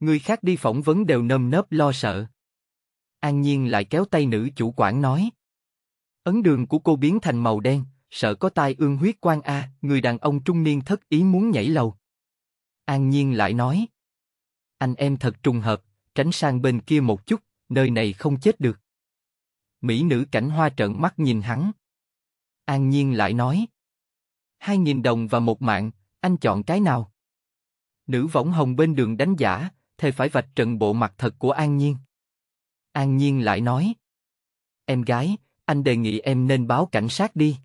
Người khác đi phỏng vấn đều nơm nớp lo sợ. An Nhiên lại kéo tay nữ chủ quản nói. Ấn đường của cô biến thành màu đen, sợ có tai ương huyết quan a, người đàn ông trung niên thất ý muốn nhảy lầu. An Nhiên lại nói. Anh em thật trùng hợp, tránh sang bên kia một chút, nơi này không chết được. Mỹ nữ cảnh hoa trợn mắt nhìn hắn. An Nhiên lại nói. Hai nghìn đồng và một mạng, anh chọn cái nào? Nữ võng hồng bên đường đánh giả, thề phải vạch trần bộ mặt thật của An Nhiên. An Nhiên lại nói. Em gái, anh đề nghị em nên báo cảnh sát đi.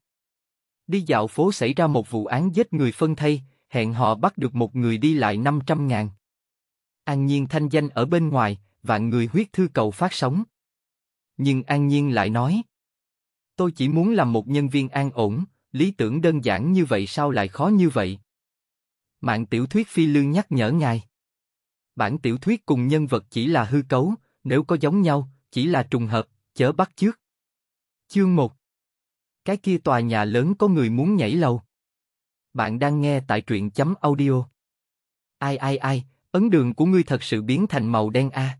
Đi dạo phố xảy ra một vụ án giết người phân thây, hẹn họ bắt được một người đi lại 500 ngàn. An Nhiên thanh danh ở bên ngoài, vạn người huyết thư cầu phát sóng. Nhưng An Nhiên lại nói. Tôi chỉ muốn làm một nhân viên an ổn, lý tưởng đơn giản như vậy sao lại khó như vậy? Mạng tiểu thuyết phi lương nhắc nhở ngài. Bản tiểu thuyết cùng nhân vật chỉ là hư cấu, nếu có giống nhau, chỉ là trùng hợp, chớ bắt chước. Chương 1 Cái kia tòa nhà lớn có người muốn nhảy lầu. Bạn đang nghe tại truyện chấm audio. Ai ai ai, ấn đường của ngươi thật sự biến thành màu đen a. À.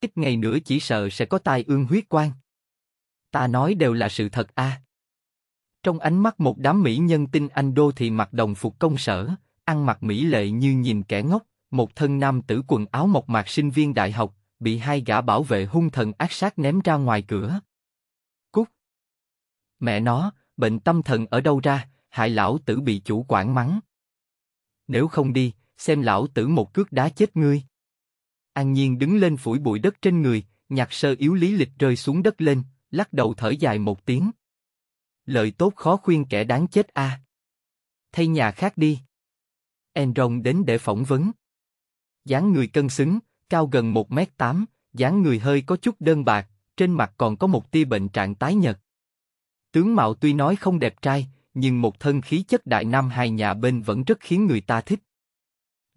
Ít ngày nữa chỉ sợ sẽ có tai ương huyết quan. Ta nói đều là sự thật a. À. Trong ánh mắt một đám mỹ nhân tinh anh đô thị mặc đồng phục công sở, ăn mặc mỹ lệ như nhìn kẻ ngốc, một thân nam tử quần áo mộc mạc sinh viên đại học, bị hai gã bảo vệ hung thần ác sát ném ra ngoài cửa. Cút! Mẹ nó, bệnh tâm thần ở đâu ra, hại lão tử bị chủ quản mắng. Nếu không đi, xem lão tử một cước đá chết ngươi. An Nhiên đứng lên phủi bụi đất trên người, nhặt sơ yếu lý lịch rơi xuống đất lên, lắc đầu thở dài một tiếng. Lời tốt khó khuyên kẻ đáng chết a. Thay nhà khác đi. Enron đến để phỏng vấn dáng người cân xứng, cao gần 1 mét 8, dáng người hơi có chút đơn bạc, trên mặt còn có một tia bệnh trạng tái nhợt. Tướng mạo tuy nói không đẹp trai, nhưng một thân khí chất đại nam hai nhà bên vẫn rất khiến người ta thích.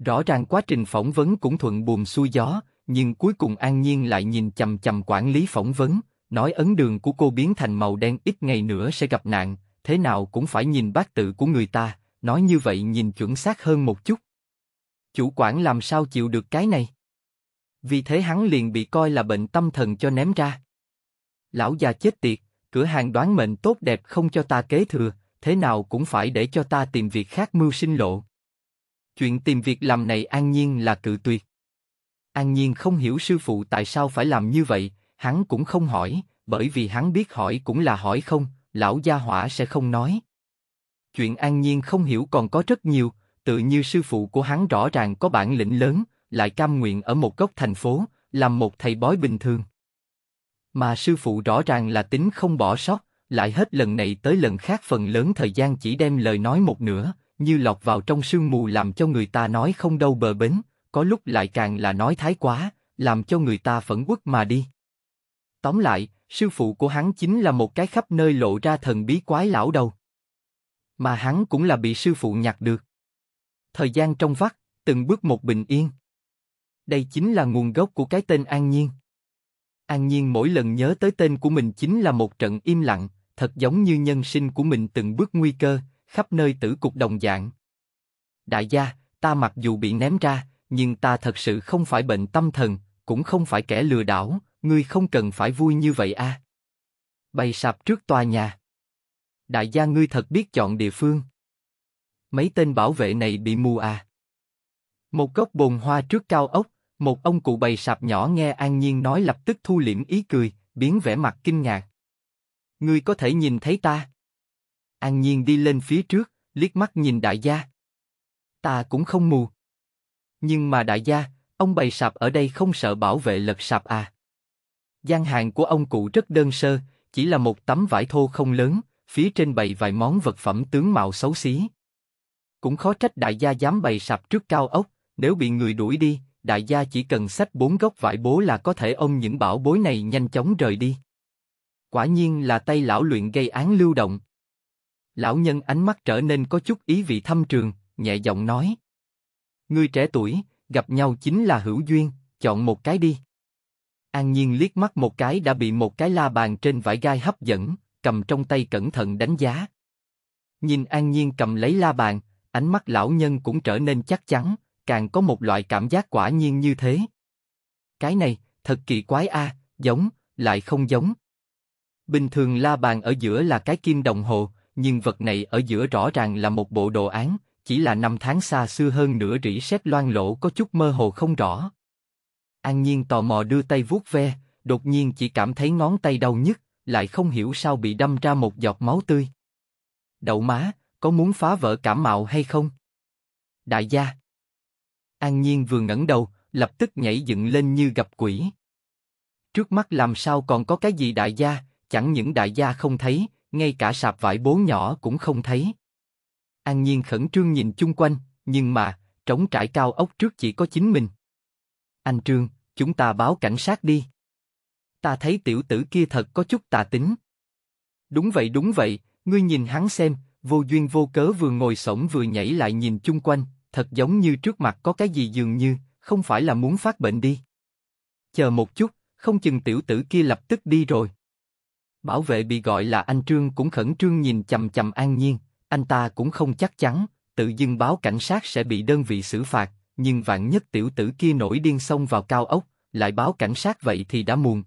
Rõ ràng quá trình phỏng vấn cũng thuận buồm xuôi gió, nhưng cuối cùng An Nhiên lại nhìn chầm chầm quản lý phỏng vấn, nói ấn đường của cô biến thành màu đen ít ngày nữa sẽ gặp nạn, thế nào cũng phải nhìn bát tự của người ta, nói như vậy nhìn chuẩn xác hơn một chút. Chủ quản làm sao chịu được cái này? Vì thế hắn liền bị coi là bệnh tâm thần cho ném ra. Lão già chết tiệt, cửa hàng đoán mệnh tốt đẹp không cho ta kế thừa, thế nào cũng phải để cho ta tìm việc khác mưu sinh lộ. Chuyện tìm việc làm này an nhiên là cự tuyệt. An nhiên không hiểu sư phụ tại sao phải làm như vậy, hắn cũng không hỏi, bởi vì hắn biết hỏi cũng là hỏi không, lão gia hỏa sẽ không nói. Chuyện an nhiên không hiểu còn có rất nhiều, tự như sư phụ của hắn rõ ràng có bản lĩnh lớn, lại cam nguyện ở một góc thành phố, làm một thầy bói bình thường. Mà sư phụ rõ ràng là tính không bỏ sót, lại hết lần này tới lần khác phần lớn thời gian chỉ đem lời nói một nửa, như lọt vào trong sương mù làm cho người ta nói không đâu bờ bến, có lúc lại càng là nói thái quá, làm cho người ta phẫn quốc mà đi. Tóm lại, sư phụ của hắn chính là một cái khắp nơi lộ ra thần bí quái lão đầu. Mà hắn cũng là bị sư phụ nhặt được. Thời gian trong vắt, từng bước một bình yên. Đây chính là nguồn gốc của cái tên An Nhiên. An Nhiên mỗi lần nhớ tới tên của mình chính là một trận im lặng, thật giống như nhân sinh của mình từng bước nguy cơ, khắp nơi tử cục đồng dạng. Đại gia, ta mặc dù bị ném ra, nhưng ta thật sự không phải bệnh tâm thần, cũng không phải kẻ lừa đảo, ngươi không cần phải vui như vậy a. À. Bày sạp trước tòa nhà. Đại gia ngươi thật biết chọn địa phương. Mấy tên bảo vệ này bị mù à. Một gốc bồn hoa trước cao ốc, một ông cụ bày sạp nhỏ nghe An Nhiên nói lập tức thu liễm ý cười, biến vẻ mặt kinh ngạc. Ngươi có thể nhìn thấy ta? An Nhiên đi lên phía trước, liếc mắt nhìn đại gia. Ta cũng không mù. Nhưng mà đại gia, ông bày sạp ở đây không sợ bảo vệ lật sạp à? gian hàng của ông cụ rất đơn sơ, chỉ là một tấm vải thô không lớn, phía trên bày vài món vật phẩm tướng mạo xấu xí. Cũng khó trách đại gia dám bày sạp trước cao ốc, nếu bị người đuổi đi, đại gia chỉ cần xách bốn gốc vải bố là có thể ôm những bảo bối này nhanh chóng rời đi. Quả nhiên là tay lão luyện gây án lưu động. Lão nhân ánh mắt trở nên có chút ý vị thâm trường, nhẹ giọng nói. Người trẻ tuổi, gặp nhau chính là hữu duyên, chọn một cái đi. An Nhiên liếc mắt một cái đã bị một cái la bàn trên vải gai hấp dẫn, cầm trong tay cẩn thận đánh giá. Nhìn An Nhiên cầm lấy la bàn, ánh mắt lão nhân cũng trở nên chắc chắn, càng có một loại cảm giác quả nhiên như thế. Cái này, thật kỳ quái a, giống, lại không giống. Bình thường la bàn ở giữa là cái kim đồng hồ, nhưng vật này ở giữa rõ ràng là một bộ đồ án, chỉ là năm tháng xa xưa hơn nửa rỉ sét loang lộ có chút mơ hồ không rõ. An Nhiên tò mò đưa tay vuốt ve, đột nhiên chỉ cảm thấy ngón tay đau nhức, lại không hiểu sao bị đâm ra một giọt máu tươi. Đậu má, có muốn phá vỡ cảm mạo hay không? Đại gia. An Nhiên vừa ngẩng đầu, lập tức nhảy dựng lên như gặp quỷ. Trước mắt làm sao còn có cái gì đại gia, chẳng những đại gia không thấy, ngay cả sạp vải bố nhỏ cũng không thấy. An Nhiên khẩn trương nhìn chung quanh, nhưng mà, trống trải cao ốc trước chỉ có chính mình. Anh Trương, chúng ta báo cảnh sát đi. Ta thấy tiểu tử kia thật có chút tà tính. Đúng vậy đúng vậy, ngươi nhìn hắn xem, vô duyên vô cớ vừa ngồi sổng vừa nhảy lại nhìn chung quanh, thật giống như trước mặt có cái gì dường như, không phải là muốn phát bệnh đi. Chờ một chút, không chừng tiểu tử kia lập tức đi rồi. Bảo vệ bị gọi là anh Trương cũng khẩn trương nhìn chầm chầm an nhiên, anh ta cũng không chắc chắn, tự dưng báo cảnh sát sẽ bị đơn vị xử phạt, nhưng vạn nhất tiểu tử kia nổi điên xông vào cao ốc, lại báo cảnh sát vậy thì đã muộn.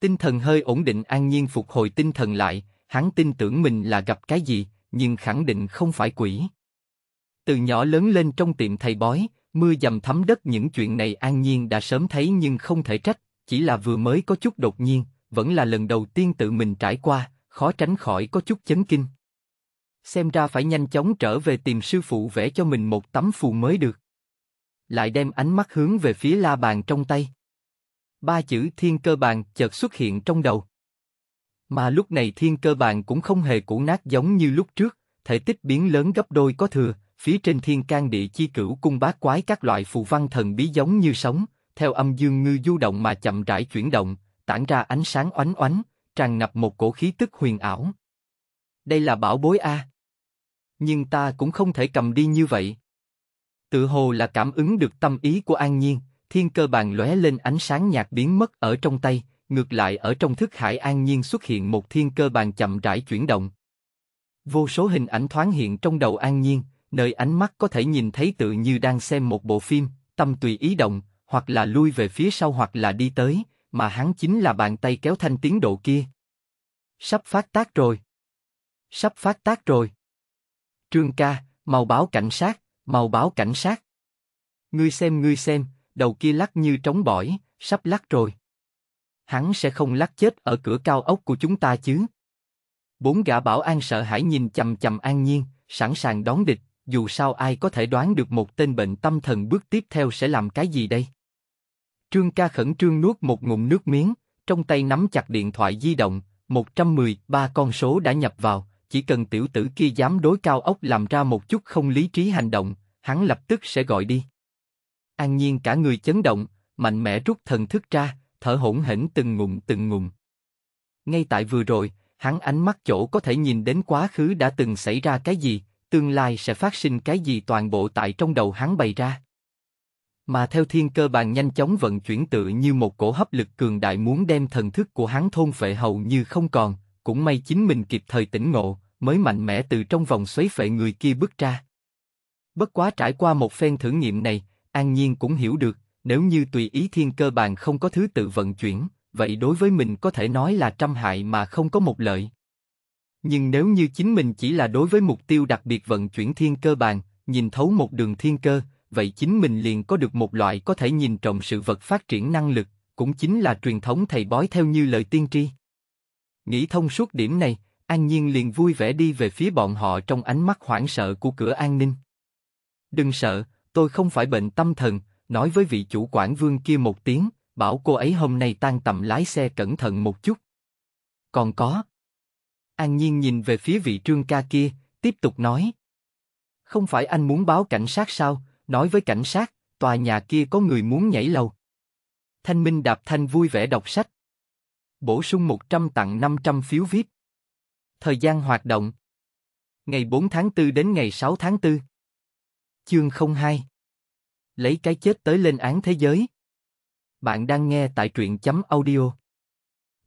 Tinh thần hơi ổn định an nhiên phục hồi tinh thần lại, hắn tin tưởng mình là gặp cái gì, nhưng khẳng định không phải quỷ. Từ nhỏ lớn lên trong tiệm thầy bói, mưa dầm thấm đất những chuyện này an nhiên đã sớm thấy nhưng không thể trách, chỉ là vừa mới có chút đột nhiên, vẫn là lần đầu tiên tự mình trải qua, khó tránh khỏi có chút chấn kinh. Xem ra phải nhanh chóng trở về tìm sư phụ vẽ cho mình một tấm phù mới được. Lại đem ánh mắt hướng về phía la bàn trong tay. Ba chữ thiên cơ bàn chợt xuất hiện trong đầu. Mà lúc này thiên cơ bàn cũng không hề cũ nát giống như lúc trước, thể tích biến lớn gấp đôi có thừa, phía trên thiên can địa chi cửu cung bát quái các loại phù văn thần bí giống như sống, theo âm dương ngư du động mà chậm rãi chuyển động, tản ra ánh sáng oánh oánh, tràn ngập một cổ khí tức huyền ảo. Đây là bảo bối a. Nhưng ta cũng không thể cầm đi như vậy. Tự hồ là cảm ứng được tâm ý của An Nhiên, thiên cơ bàn lóe lên ánh sáng nhạt biến mất ở trong tay, ngược lại ở trong thức hải An Nhiên xuất hiện một thiên cơ bàn chậm rãi chuyển động. Vô số hình ảnh thoáng hiện trong đầu An Nhiên, nơi ánh mắt có thể nhìn thấy tự như đang xem một bộ phim, tâm tùy ý động, hoặc là lui về phía sau hoặc là đi tới, mà hắn chính là bàn tay kéo thanh tiến độ kia. Sắp phát tác rồi. Sắp phát tác rồi. Trương ca, mau báo cảnh sát, mau báo cảnh sát. Ngươi xem ngươi xem, đầu kia lắc như trống bỏi, sắp lắc rồi. Hắn sẽ không lắc chết ở cửa cao ốc của chúng ta chứ? Bốn gã bảo an sợ hãi nhìn chầm chầm an nhiên, sẵn sàng đón địch, dù sao ai có thể đoán được một tên bệnh tâm thần bước tiếp theo sẽ làm cái gì đây? Trương ca khẩn trương nuốt một ngụm nước miếng, trong tay nắm chặt điện thoại di động, 110, ba con số đã nhập vào, chỉ cần tiểu tử kia dám đối cao ốc làm ra một chút không lý trí hành động, hắn lập tức sẽ gọi đi. An nhiên cả người chấn động, mạnh mẽ rút thần thức ra, thở hổn hển từng ngụm từng ngụm. Ngay tại vừa rồi, hắn ánh mắt chỗ có thể nhìn đến quá khứ đã từng xảy ra cái gì, tương lai sẽ phát sinh cái gì toàn bộ tại trong đầu hắn bày ra. Mà theo thiên cơ bàn nhanh chóng vận chuyển tự như một cổ hấp lực cường đại muốn đem thần thức của hắn thôn phệ hầu như không còn, cũng may chính mình kịp thời tỉnh ngộ, mới mạnh mẽ từ trong vòng xoáy phệ người kia bước ra. Bất quá trải qua một phen thử nghiệm này, An Nhiên cũng hiểu được, nếu như tùy ý thiên cơ bàn không có thứ tự vận chuyển, vậy đối với mình có thể nói là trăm hại mà không có một lợi. Nhưng nếu như chính mình chỉ là đối với mục tiêu đặc biệt vận chuyển thiên cơ bàn, nhìn thấu một đường thiên cơ, vậy chính mình liền có được một loại có thể nhìn trộm sự vật phát triển năng lực, cũng chính là truyền thống thầy bói theo như lời tiên tri. Nghĩ thông suốt điểm này, An Nhiên liền vui vẻ đi về phía bọn họ trong ánh mắt hoảng sợ của cửa an ninh. Đừng sợ, tôi không phải bệnh tâm thần, nói với vị chủ quản vương kia một tiếng, bảo cô ấy hôm nay tan tầm lái xe cẩn thận một chút. Còn có. An Nhiên nhìn về phía vị trương ca kia, tiếp tục nói. Không phải anh muốn báo cảnh sát sao, nói với cảnh sát, tòa nhà kia có người muốn nhảy lầu. Thanh Minh Đạp Thanh vui vẻ đọc sách. Bổ sung 100 tặng 500 phiếu VIP. Thời gian hoạt động. Ngày 4 tháng 4 đến ngày 6 tháng 4. Chương 02. Lấy cái chết tới lên án thế giới. Bạn đang nghe tại truyện chấm audio.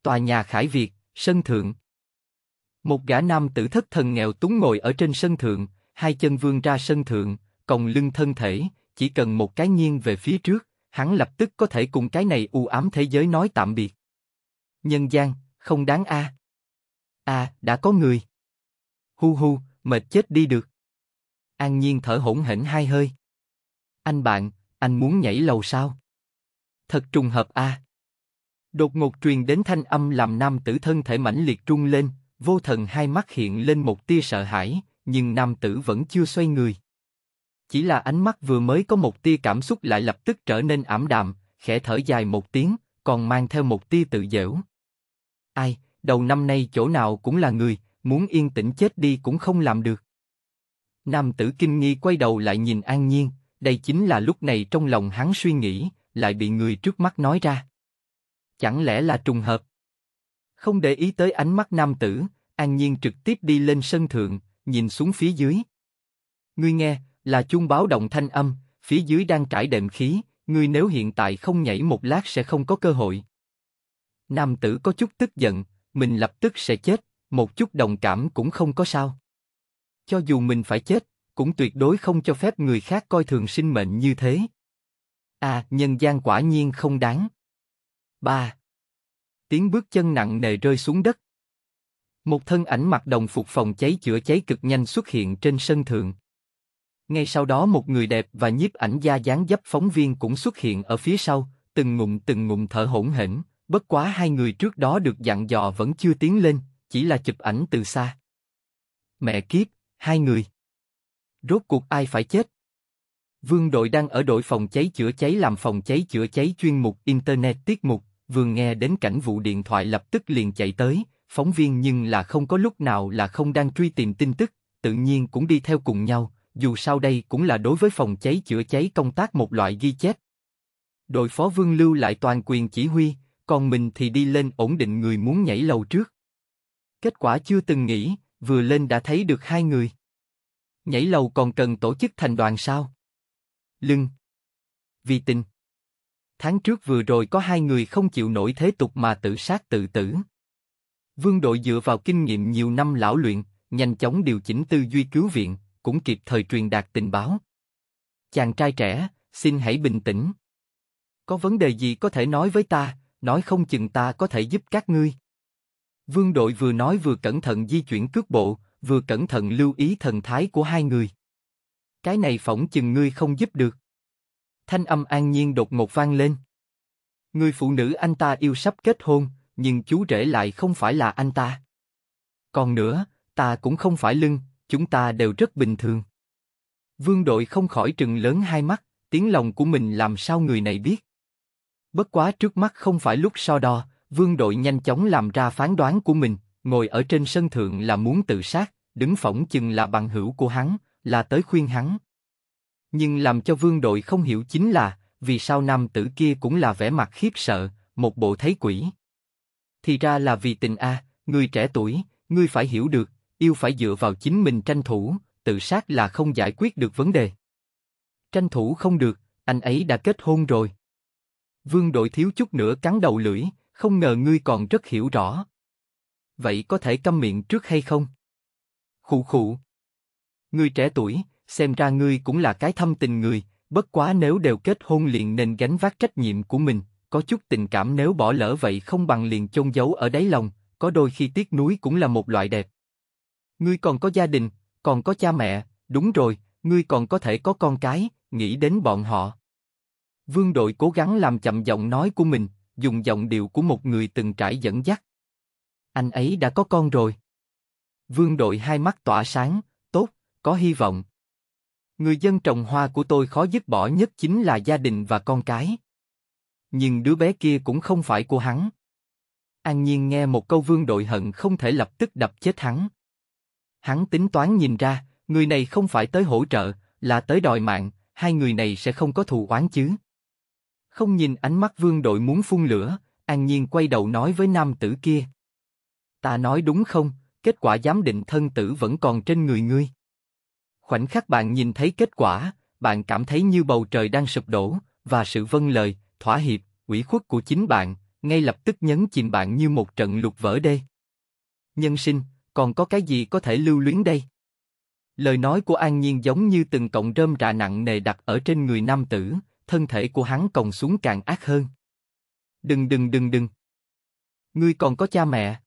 Tòa nhà Khải Việt, sân thượng. Một gã nam tử thất thần nghèo túng ngồi ở trên sân thượng, hai chân vươn ra sân thượng, còng lưng thân thể, chỉ cần một cái nghiêng về phía trước, hắn lập tức có thể cùng cái này u ám thế giới nói tạm biệt. Nhân gian, không đáng a. A, đã có người. Hu hu, mệt chết đi được. An Nhiên thở hổn hển hai hơi. Anh bạn, anh muốn nhảy lầu sao? Thật trùng hợp a. Đột ngột truyền đến thanh âm làm nam tử thân thể mãnh liệt trung lên, vô thần hai mắt hiện lên một tia sợ hãi, nhưng nam tử vẫn chưa xoay người. Chỉ là ánh mắt vừa mới có một tia cảm xúc lại lập tức trở nên ảm đạm, khẽ thở dài một tiếng, còn mang theo một tia tự dễu. Ai, đầu năm nay chỗ nào cũng là người, muốn yên tĩnh chết đi cũng không làm được. Nam tử kinh nghi quay đầu lại nhìn An Nhiên, đây chính là lúc này trong lòng hắn suy nghĩ, lại bị người trước mắt nói ra. Chẳng lẽ là trùng hợp? Không để ý tới ánh mắt nam tử, An Nhiên trực tiếp đi lên sân thượng, nhìn xuống phía dưới. Ngươi nghe, là chuông báo động thanh âm, phía dưới đang trải đệm khí, ngươi nếu hiện tại không nhảy một lát sẽ không có cơ hội. Nam tử có chút tức giận, mình lập tức sẽ chết, một chút đồng cảm cũng không có sao. Cho dù mình phải chết, cũng tuyệt đối không cho phép người khác coi thường sinh mệnh như thế. À, nhân gian quả nhiên không đáng. Ba. Tiếng bước chân nặng nề rơi xuống đất. Một thân ảnh mặc đồng phục phòng cháy chữa cháy cực nhanh xuất hiện trên sân thượng. Ngay sau đó một người đẹp và nhiếp ảnh gia dáng dấp phóng viên cũng xuất hiện ở phía sau, từng ngụm từng ngụm thở hổn hển. Bất quá hai người trước đó được dặn dò vẫn chưa tiến lên, chỉ là chụp ảnh từ xa. Mẹ kiếp, hai người. Rốt cuộc ai phải chết? Vương đội đang ở đội phòng cháy chữa cháy làm phòng cháy chữa cháy chuyên mục Internet tiết mục, vừa nghe đến cảnh vụ điện thoại lập tức liền chạy tới, phóng viên nhưng là không có lúc nào là không đang truy tìm tin tức, tự nhiên cũng đi theo cùng nhau, dù sao đây cũng là đối với phòng cháy chữa cháy công tác một loại ghi chép. Đội phó vương lưu lại toàn quyền chỉ huy, còn mình thì đi lên ổn định người muốn nhảy lầu trước. Kết quả chưa từng nghĩ, vừa lên đã thấy được hai người. Nhảy lầu còn cần tổ chức thành đoàn sao? Lưng. Vì tình. Tháng trước vừa rồi có hai người không chịu nổi thế tục mà tự sát tự tử. Vương đội dựa vào kinh nghiệm nhiều năm lão luyện, nhanh chóng điều chỉnh tư duy cứu viện, cũng kịp thời truyền đạt tình báo. Chàng trai trẻ, xin hãy bình tĩnh. Có vấn đề gì có thể nói với ta, nói không chừng ta có thể giúp các ngươi. Vương đội vừa nói vừa cẩn thận di chuyển cước bộ, vừa cẩn thận lưu ý thần thái của hai người. Cái này phỏng chừng ngươi không giúp được. Thanh âm an nhiên đột ngột vang lên. Người phụ nữ anh ta yêu sắp kết hôn, nhưng chú rể lại không phải là anh ta. Còn nữa, ta cũng không phải lưng, chúng ta đều rất bình thường. Vương đội không khỏi trừng lớn hai mắt, tiếng lòng của mình làm sao người này biết. Bất quá trước mắt không phải lúc so đo, vương đội nhanh chóng làm ra phán đoán của mình, ngồi ở trên sân thượng là muốn tự sát, đứng phỏng chừng là bằng hữu của hắn, là tới khuyên hắn. Nhưng làm cho vương đội không hiểu chính là, vì sao nam tử kia cũng là vẻ mặt khiếp sợ, một bộ thấy quỷ. Thì ra là vì tình a, người trẻ tuổi, ngươi phải hiểu được, yêu phải dựa vào chính mình tranh thủ, tự sát là không giải quyết được vấn đề. Tranh thủ không được, anh ấy đã kết hôn rồi. Vương đội thiếu chút nữa cắn đầu lưỡi, không ngờ ngươi còn rất hiểu rõ. Vậy có thể câm miệng trước hay không? Khụ khụ. Ngươi trẻ tuổi, xem ra ngươi cũng là cái thâm tình người, bất quá nếu đều kết hôn liền nên gánh vác trách nhiệm của mình, có chút tình cảm nếu bỏ lỡ vậy không bằng liền chôn giấu ở đáy lòng, có đôi khi tiếc nuối cũng là một loại đẹp. Ngươi còn có gia đình, còn có cha mẹ, đúng rồi, ngươi còn có thể có con cái, nghĩ đến bọn họ. Vương đội cố gắng làm chậm giọng nói của mình, dùng giọng điệu của một người từng trải dẫn dắt. Anh ấy đã có con rồi. Vương đội hai mắt tỏa sáng, tốt, có hy vọng. Người dân trồng hoa của tôi khó dứt bỏ nhất chính là gia đình và con cái. Nhưng đứa bé kia cũng không phải của hắn. An Nhiên nghe một câu vương đội hận không thể lập tức đập chết hắn. Hắn tính toán nhìn ra, người này không phải tới hỗ trợ, là tới đòi mạng, hai người này sẽ không có thù oán chứ. Không nhìn ánh mắt vương đội muốn phun lửa, An Nhiên quay đầu nói với nam tử kia. Ta nói đúng không, kết quả giám định thân tử vẫn còn trên người ngươi. Khoảnh khắc bạn nhìn thấy kết quả, bạn cảm thấy như bầu trời đang sụp đổ, và sự vâng lời, thỏa hiệp, ủy khuất của chính bạn, ngay lập tức nhấn chìm bạn như một trận lục vỡ đê. Nhân sinh, còn có cái gì có thể lưu luyến đây? Lời nói của An Nhiên giống như từng cọng rơm rạ nặng nề đặt ở trên người nam tử, thân thể của hắn còng xuống càng ác hơn. Đừng đừng đừng đừng. Ngươi còn có cha mẹ.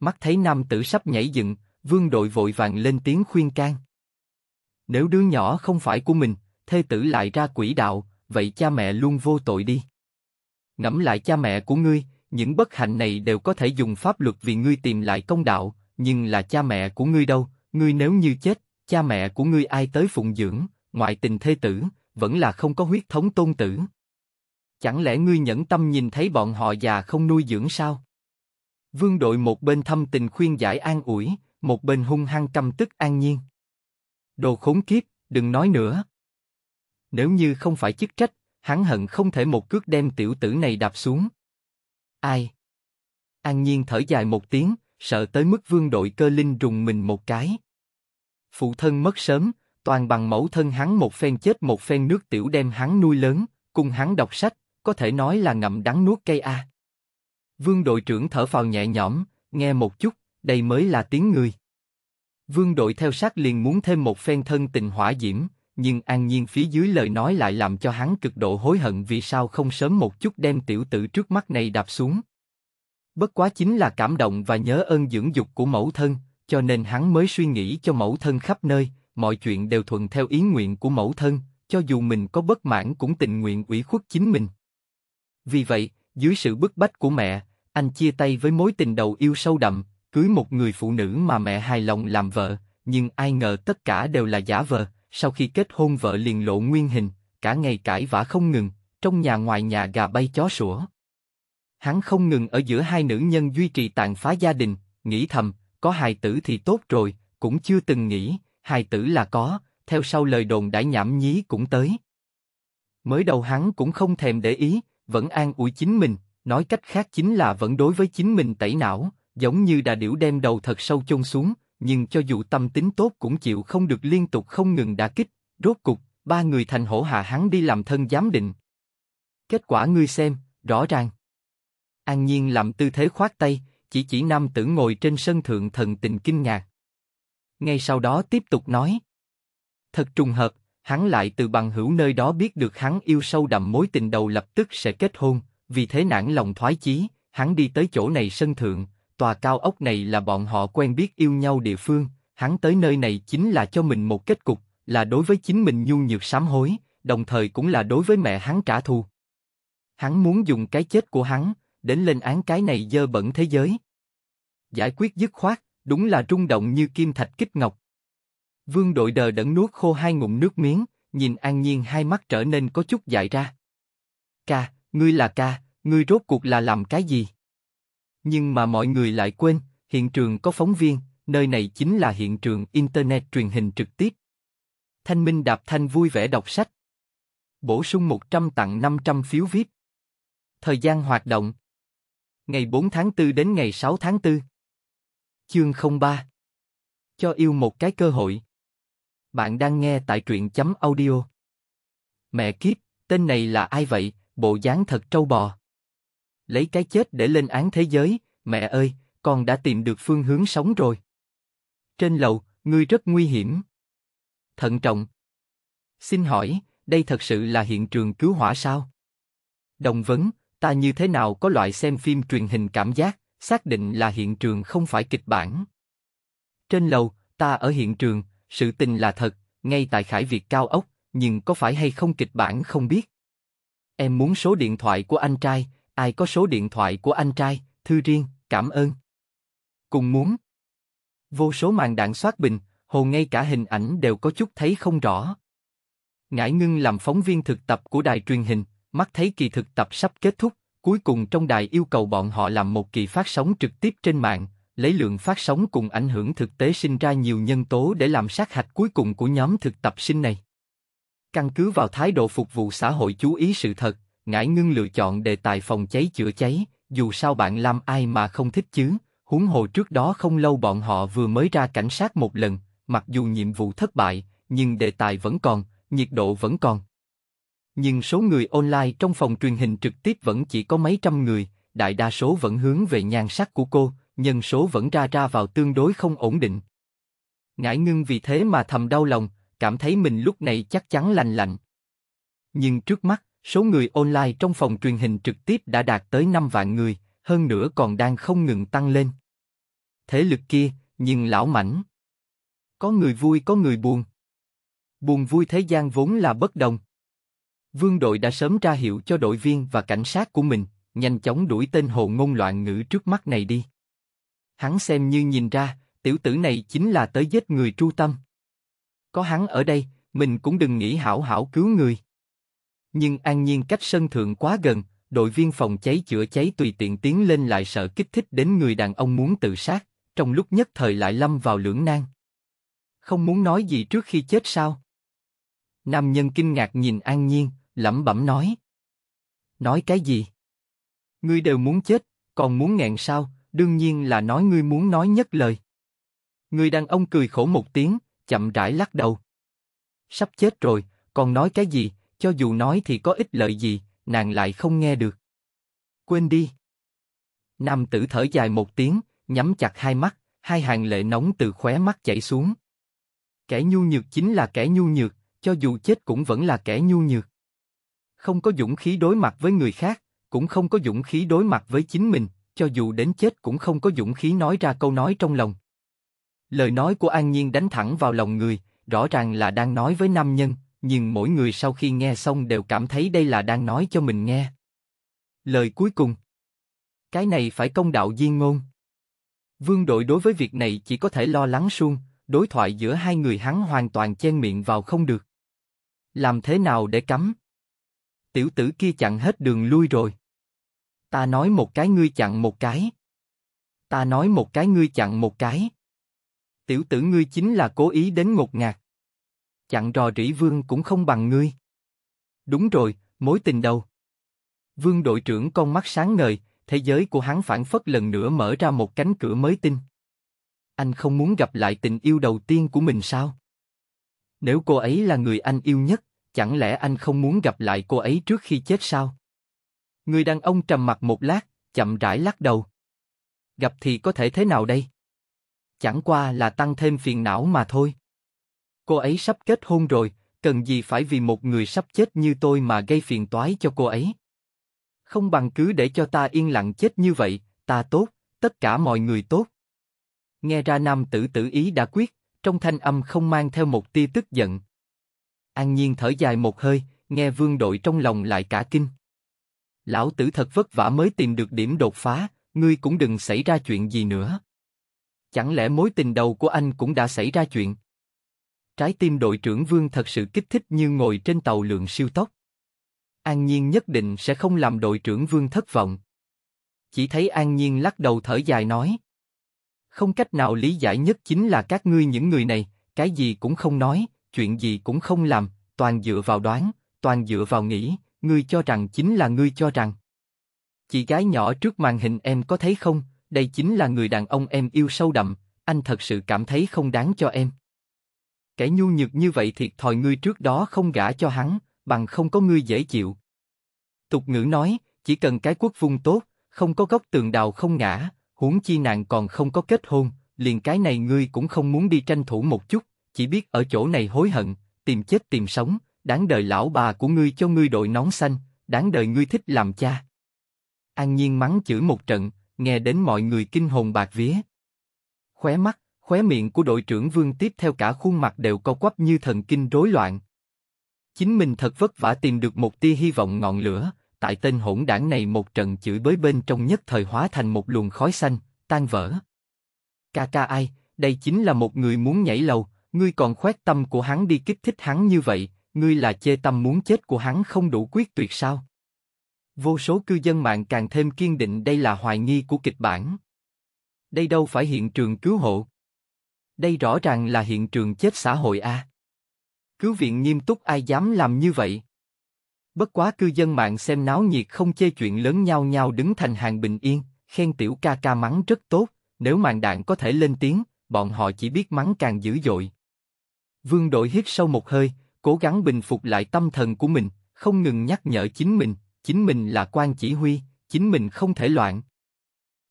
Mắt thấy nam tử sắp nhảy dựng, vương đội vội vàng lên tiếng khuyên can. Nếu đứa nhỏ không phải của mình, thê tử lại ra quỷ đạo, vậy cha mẹ luôn vô tội đi. Ngẫm lại cha mẹ của ngươi, những bất hạnh này đều có thể dùng pháp luật vì ngươi tìm lại công đạo, nhưng là cha mẹ của ngươi đâu, ngươi nếu như chết, cha mẹ của ngươi ai tới phụng dưỡng, ngoại tình thê tử, vẫn là không có huyết thống tôn tử. Chẳng lẽ ngươi nhẫn tâm nhìn thấy bọn họ già không nuôi dưỡng sao? Vương đội một bên thâm tình khuyên giải an ủi, một bên hung hăng căm tức an nhiên. Đồ khốn kiếp, đừng nói nữa. Nếu như không phải chức trách, hắn hận không thể một cước đem tiểu tử này đạp xuống. Ai? An nhiên thở dài một tiếng, sợ tới mức vương đội cơ linh rùng mình một cái. Phụ thân mất sớm, toàn bằng mẫu thân hắn một phen chết một phen nước tiểu đem hắn nuôi lớn, cùng hắn đọc sách, có thể nói là ngậm đắng nuốt cây a. Vương đội trưởng thở phào nhẹ nhõm, nghe một chút, đây mới là tiếng người. Vương đội theo sát liền muốn thêm một phen thân tình hỏa diễm, nhưng an nhiên phía dưới lời nói lại làm cho hắn cực độ hối hận vì sao không sớm một chút đem tiểu tử trước mắt này đạp xuống. Bất quá chính là cảm động và nhớ ơn dưỡng dục của mẫu thân, cho nên hắn mới suy nghĩ cho mẫu thân khắp nơi, mọi chuyện đều thuận theo ý nguyện của mẫu thân, cho dù mình có bất mãn cũng tình nguyện ủy khuất chính mình. Vì vậy, dưới sự bức bách của mẹ, anh chia tay với mối tình đầu yêu sâu đậm, cưới một người phụ nữ mà mẹ hài lòng làm vợ, nhưng ai ngờ tất cả đều là giả vờ. Sau khi kết hôn vợ liền lộ nguyên hình, cả ngày cãi vã không ngừng, trong nhà ngoài nhà gà bay chó sủa. Hắn không ngừng ở giữa hai nữ nhân duy trì tàn phá gia đình, nghĩ thầm, có hài tử thì tốt rồi, cũng chưa từng nghĩ, hài tử là có, theo sau lời đồn đã nhảm nhí cũng tới. Mới đầu hắn cũng không thèm để ý, vẫn an ủi chính mình, nói cách khác chính là vẫn đối với chính mình tẩy não, giống như đà điểu đem đầu thật sâu chôn xuống, nhưng cho dù tâm tính tốt cũng chịu không được liên tục không ngừng đả kích, rốt cục, ba người thành hổ hạ hắn đi làm thân giám định. Kết quả ngươi xem, rõ ràng. An Nhiên làm tư thế khoát tay, chỉ chỉ nam tử ngồi trên sân thượng thần tình kinh ngạc. Ngay sau đó tiếp tục nói. Thật trùng hợp, hắn lại từ bằng hữu nơi đó biết được hắn yêu sâu đậm mối tình đầu lập tức sẽ kết hôn, vì thế nản lòng thoái chí, hắn đi tới chỗ này sân thượng, tòa cao ốc này là bọn họ quen biết yêu nhau địa phương, hắn tới nơi này chính là cho mình một kết cục, là đối với chính mình nhu nhược sám hối, đồng thời cũng là đối với mẹ hắn trả thù. Hắn muốn dùng cái chết của hắn, đến lên án cái này dơ bẩn thế giới. Giải quyết dứt khoát, đúng là rung động như kim thạch kích ngọc. Vương đội đờ đẫn nuốt khô hai ngụm nước miếng, nhìn An Nhiên hai mắt trở nên có chút dại ra. Ca, ngươi là ca, ngươi rốt cuộc là làm cái gì? Nhưng mà mọi người lại quên, hiện trường có phóng viên, nơi này chính là hiện trường Internet truyền hình trực tiếp. Thanh Minh Đạp Thanh vui vẻ đọc sách. Bổ sung 100 tặng 500 phiếu VIP. Thời gian hoạt động. Ngày 4 tháng 4 đến ngày 6 tháng 4. Chương 03. Cho yêu một cái cơ hội. Bạn đang nghe tại truyện chấm audio. Mẹ kiếp, tên này là ai vậy, bộ dáng thật trâu bò lấy cái chết để lên án thế giới, mẹ ơi, con đã tìm được phương hướng sống rồi. Trên lầu, ngươi rất nguy hiểm. Thận trọng. Xin hỏi, đây thật sự là hiện trường cứu hỏa sao? Đồng vấn, ta như thế nào có loại xem phim truyền hình cảm giác, xác định là hiện trường không phải kịch bản. Trên lầu, ta ở hiện trường, sự tình là thật, ngay tại Khải Việt cao ốc, nhưng có phải hay không kịch bản không biết. Em muốn số điện thoại của anh trai, Ai có số điện thoại của anh trai, thư riêng, cảm ơn. Cùng muốn. Vô số màn đạn soát bình, hồ ngay cả hình ảnh đều có chút thấy không rõ. Ngải ngưng làm phóng viên thực tập của đài truyền hình, mắt thấy kỳ thực tập sắp kết thúc, cuối cùng trong đài yêu cầu bọn họ làm một kỳ phát sóng trực tiếp trên mạng, lấy lượng phát sóng cùng ảnh hưởng thực tế sinh ra nhiều nhân tố để làm sát hạch cuối cùng của nhóm thực tập sinh này. Căn cứ vào thái độ phục vụ xã hội chú ý sự thật, Ngải ngưng lựa chọn đề tài phòng cháy chữa cháy, dù sao bạn làm ai mà không thích chứ, huống hồ trước đó không lâu bọn họ vừa mới ra cảnh sát một lần, mặc dù nhiệm vụ thất bại, nhưng đề tài vẫn còn, nhiệt độ vẫn còn. Nhưng số người online trong phòng truyền hình trực tiếp vẫn chỉ có mấy trăm người, đại đa số vẫn hướng về nhan sắc của cô, nhân số vẫn ra ra vào tương đối không ổn định. Ngải ngưng vì thế mà thầm đau lòng, cảm thấy mình lúc này chắc chắn lành lạnh. Nhưng trước mắt, số người online trong phòng truyền hình trực tiếp đã đạt tới 5 vạn người, hơn nữa còn đang không ngừng tăng lên. Thế lực kia, nhưng lão mảnh. Có người vui có người buồn. Buồn vui thế gian vốn là bất đồng. Vương đội đã sớm ra hiệu cho đội viên và cảnh sát của mình, nhanh chóng đuổi tên hồ ngôn loạn ngữ trước mắt này đi. Hắn xem như nhìn ra, tiểu tử này chính là tới giết người tru tâm. Có hắn ở đây, mình cũng đừng nghĩ hảo hảo cứu người. Nhưng an nhiên cách sân thượng quá gần, đội viên phòng cháy chữa cháy tùy tiện tiến lên lại sợ kích thích đến người đàn ông muốn tự sát, trong lúc nhất thời lại lâm vào lưỡng nan. Không muốn nói gì trước khi chết sao? Nam nhân kinh ngạc nhìn An Nhiên, lẩm bẩm nói. Nói cái gì? Ngươi đều muốn chết, còn muốn nghẹn sao? Đương nhiên là nói ngươi muốn nói nhất lời. Người đàn ông cười khổ một tiếng, chậm rãi lắc đầu. Sắp chết rồi, còn nói cái gì? Cho dù nói thì có ích lợi gì, nàng lại không nghe được. Quên đi. Nam tử thở dài một tiếng, nhắm chặt hai mắt, hai hàng lệ nóng từ khóe mắt chảy xuống. Kẻ nhu nhược chính là kẻ nhu nhược, cho dù chết cũng vẫn là kẻ nhu nhược. Không có dũng khí đối mặt với người khác, cũng không có dũng khí đối mặt với chính mình, cho dù đến chết cũng không có dũng khí nói ra câu nói trong lòng. Lời nói của An Nhiên đánh thẳng vào lòng người, rõ ràng là đang nói với nam nhân, nhưng mỗi người sau khi nghe xong đều cảm thấy đây là đang nói cho mình nghe. Lời cuối cùng. Cái này phải công đạo diên ngôn. Vương đội đối với việc này chỉ có thể lo lắng suông, đối thoại giữa hai người hắn hoàn toàn chen miệng vào không được. Làm thế nào để cấm? Tiểu tử kia chặn hết đường lui rồi. Ta nói một cái ngươi chặn một cái. Ta nói một cái ngươi chặn một cái. Tiểu tử ngươi chính là cố ý đến ngột ngạt. Chặn rò rỉ vương cũng không bằng ngươi. Đúng rồi, mối tình đâu? Vương đội trưởng con mắt sáng ngời, thế giới của hắn phản phất lần nữa mở ra một cánh cửa mới tinh. Anh không muốn gặp lại tình yêu đầu tiên của mình sao? Nếu cô ấy là người anh yêu nhất, chẳng lẽ anh không muốn gặp lại cô ấy trước khi chết sao? Người đàn ông trầm mặt một lát, chậm rãi lắc đầu. Gặp thì có thể thế nào đây? Chẳng qua là tăng thêm phiền não mà thôi. Cô ấy sắp kết hôn rồi, cần gì phải vì một người sắp chết như tôi mà gây phiền toái cho cô ấy? Không bằng cứ để cho ta yên lặng chết như vậy, ta tốt, tất cả mọi người tốt. Nghe ra nam tử tử ý đã quyết, trong thanh âm không mang theo một tia tức giận. An nhiên thở dài một hơi, nghe vương đội trong lòng lại cả kinh. Lão tử thật vất vả mới tìm được điểm đột phá, ngươi cũng đừng xảy ra chuyện gì nữa. Chẳng lẽ mối tình đầu của anh cũng đã xảy ra chuyện? Trái tim đội trưởng Vương thật sự kích thích như ngồi trên tàu lượng siêu tốc. An Nhiên nhất định sẽ không làm đội trưởng Vương thất vọng. Chỉ thấy An Nhiên lắc đầu thở dài nói. Không cách nào lý giải nhất chính là các ngươi những người này, cái gì cũng không nói, chuyện gì cũng không làm, toàn dựa vào đoán, toàn dựa vào nghĩ, ngươi cho rằng chính là ngươi cho rằng. Chị gái nhỏ trước màn hình em có thấy không, đây chính là người đàn ông em yêu sâu đậm, anh thật sự cảm thấy không đáng cho em. Kẻ nhu nhược như vậy thiệt thòi ngươi trước đó không gả cho hắn, bằng không có ngươi dễ chịu. Tục ngữ nói, chỉ cần cái quốc vung tốt, không có gốc tường đào không ngã, huống chi nàng còn không có kết hôn, liền cái này ngươi cũng không muốn đi tranh thủ một chút, chỉ biết ở chỗ này hối hận, tìm chết tìm sống, đáng đời lão bà của ngươi cho ngươi đội nón xanh, đáng đời ngươi thích làm cha. An Nhiên mắng chửi một trận, nghe đến mọi người kinh hồn bạc vía. Khóe mắt, khóe miệng của đội trưởng Vương tiếp theo cả khuôn mặt đều co quắp như thần kinh rối loạn. Chính mình thật vất vả tìm được một tia hy vọng ngọn lửa, tại tên hỗn đảng này một trận chửi bới bên trong nhất thời hóa thành một luồng khói xanh, tan vỡ. Ca ca ai, đây chính là một người muốn nhảy lầu, ngươi còn khoét tâm của hắn đi kích thích hắn như vậy, ngươi là chê tâm muốn chết của hắn không đủ quyết tuyệt sao? Vô số cư dân mạng càng thêm kiên định đây là hoài nghi của kịch bản. Đây đâu phải hiện trường cứu hộ. Đây rõ ràng là hiện trường chết xã hội a. Cứu viện nghiêm túc ai dám làm như vậy? Bất quá cư dân mạng xem náo nhiệt không chê chuyện lớn nhau nhau đứng thành hàng bình yên, khen tiểu ca ca mắng rất tốt, nếu màn đạn có thể lên tiếng, bọn họ chỉ biết mắng càng dữ dội. Vương đội hít sâu một hơi, cố gắng bình phục lại tâm thần của mình, không ngừng nhắc nhở chính mình, chính mình là quan chỉ huy, chính mình không thể loạn.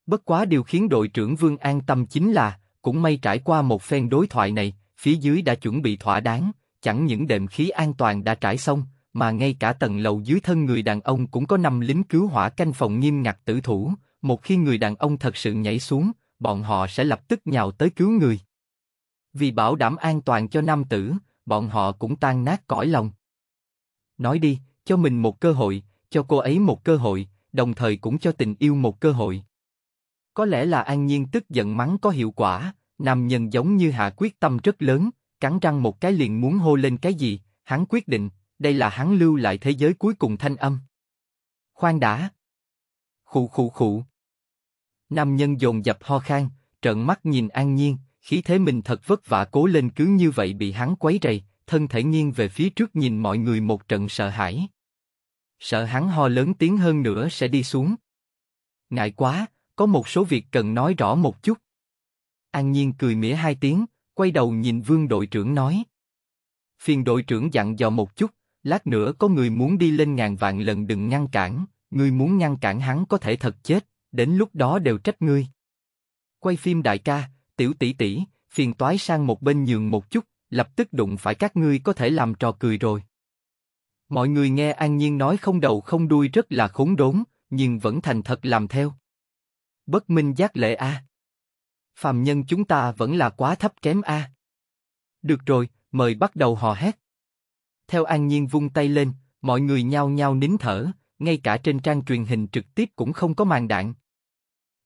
Bất quá điều khiến đội trưởng Vương an tâm chính là, cũng may trải qua một phen đối thoại này, phía dưới đã chuẩn bị thỏa đáng, chẳng những đệm khí an toàn đã trải xong, mà ngay cả tầng lầu dưới thân người đàn ông cũng có năm lính cứu hỏa canh phòng nghiêm ngặt tử thủ, một khi người đàn ông thật sự nhảy xuống, bọn họ sẽ lập tức nhào tới cứu người. Vì bảo đảm an toàn cho nam tử, bọn họ cũng tan nát cõi lòng. Nói đi, cho mình một cơ hội, cho cô ấy một cơ hội, đồng thời cũng cho tình yêu một cơ hội. Có lẽ là An Nhiên tức giận mắng có hiệu quả, nam nhân giống như hạ quyết tâm rất lớn, cắn răng một cái liền muốn hô lên cái gì, hắn quyết định, đây là hắn lưu lại thế giới cuối cùng thanh âm. Khoan đã. Khụ khụ khụ. Nam nhân dồn dập ho khan, trợn mắt nhìn An Nhiên, khí thế mình thật vất vả cố lên cứ như vậy bị hắn quấy rầy, thân thể nghiêng về phía trước nhìn mọi người một trận sợ hãi. Sợ hắn ho lớn tiếng hơn nữa sẽ đi xuống. Ngại quá, có một số việc cần nói rõ một chút. An Nhiên cười mỉa hai tiếng, quay đầu nhìn vương đội trưởng nói. Phiền đội trưởng dặn dò một chút, lát nữa có người muốn đi lên ngàn vạn lần đừng ngăn cản, người muốn ngăn cản hắn có thể thật chết, đến lúc đó đều trách ngươi. Quay phim đại ca, tiểu tỷ tỷ, phiền toái sang một bên nhường một chút, lập tức đụng phải các ngươi có thể làm trò cười rồi. Mọi người nghe An Nhiên nói không đầu không đuôi rất là khốn đốn, nhưng vẫn thành thật làm theo. Bất minh giác lệ a. Phàm nhân chúng ta vẫn là quá thấp kém a. Được rồi, mời bắt đầu hò hét. Theo An Nhiên vung tay lên, mọi người nhao nhao nín thở, ngay cả trên trang truyền hình trực tiếp cũng không có màn đạn.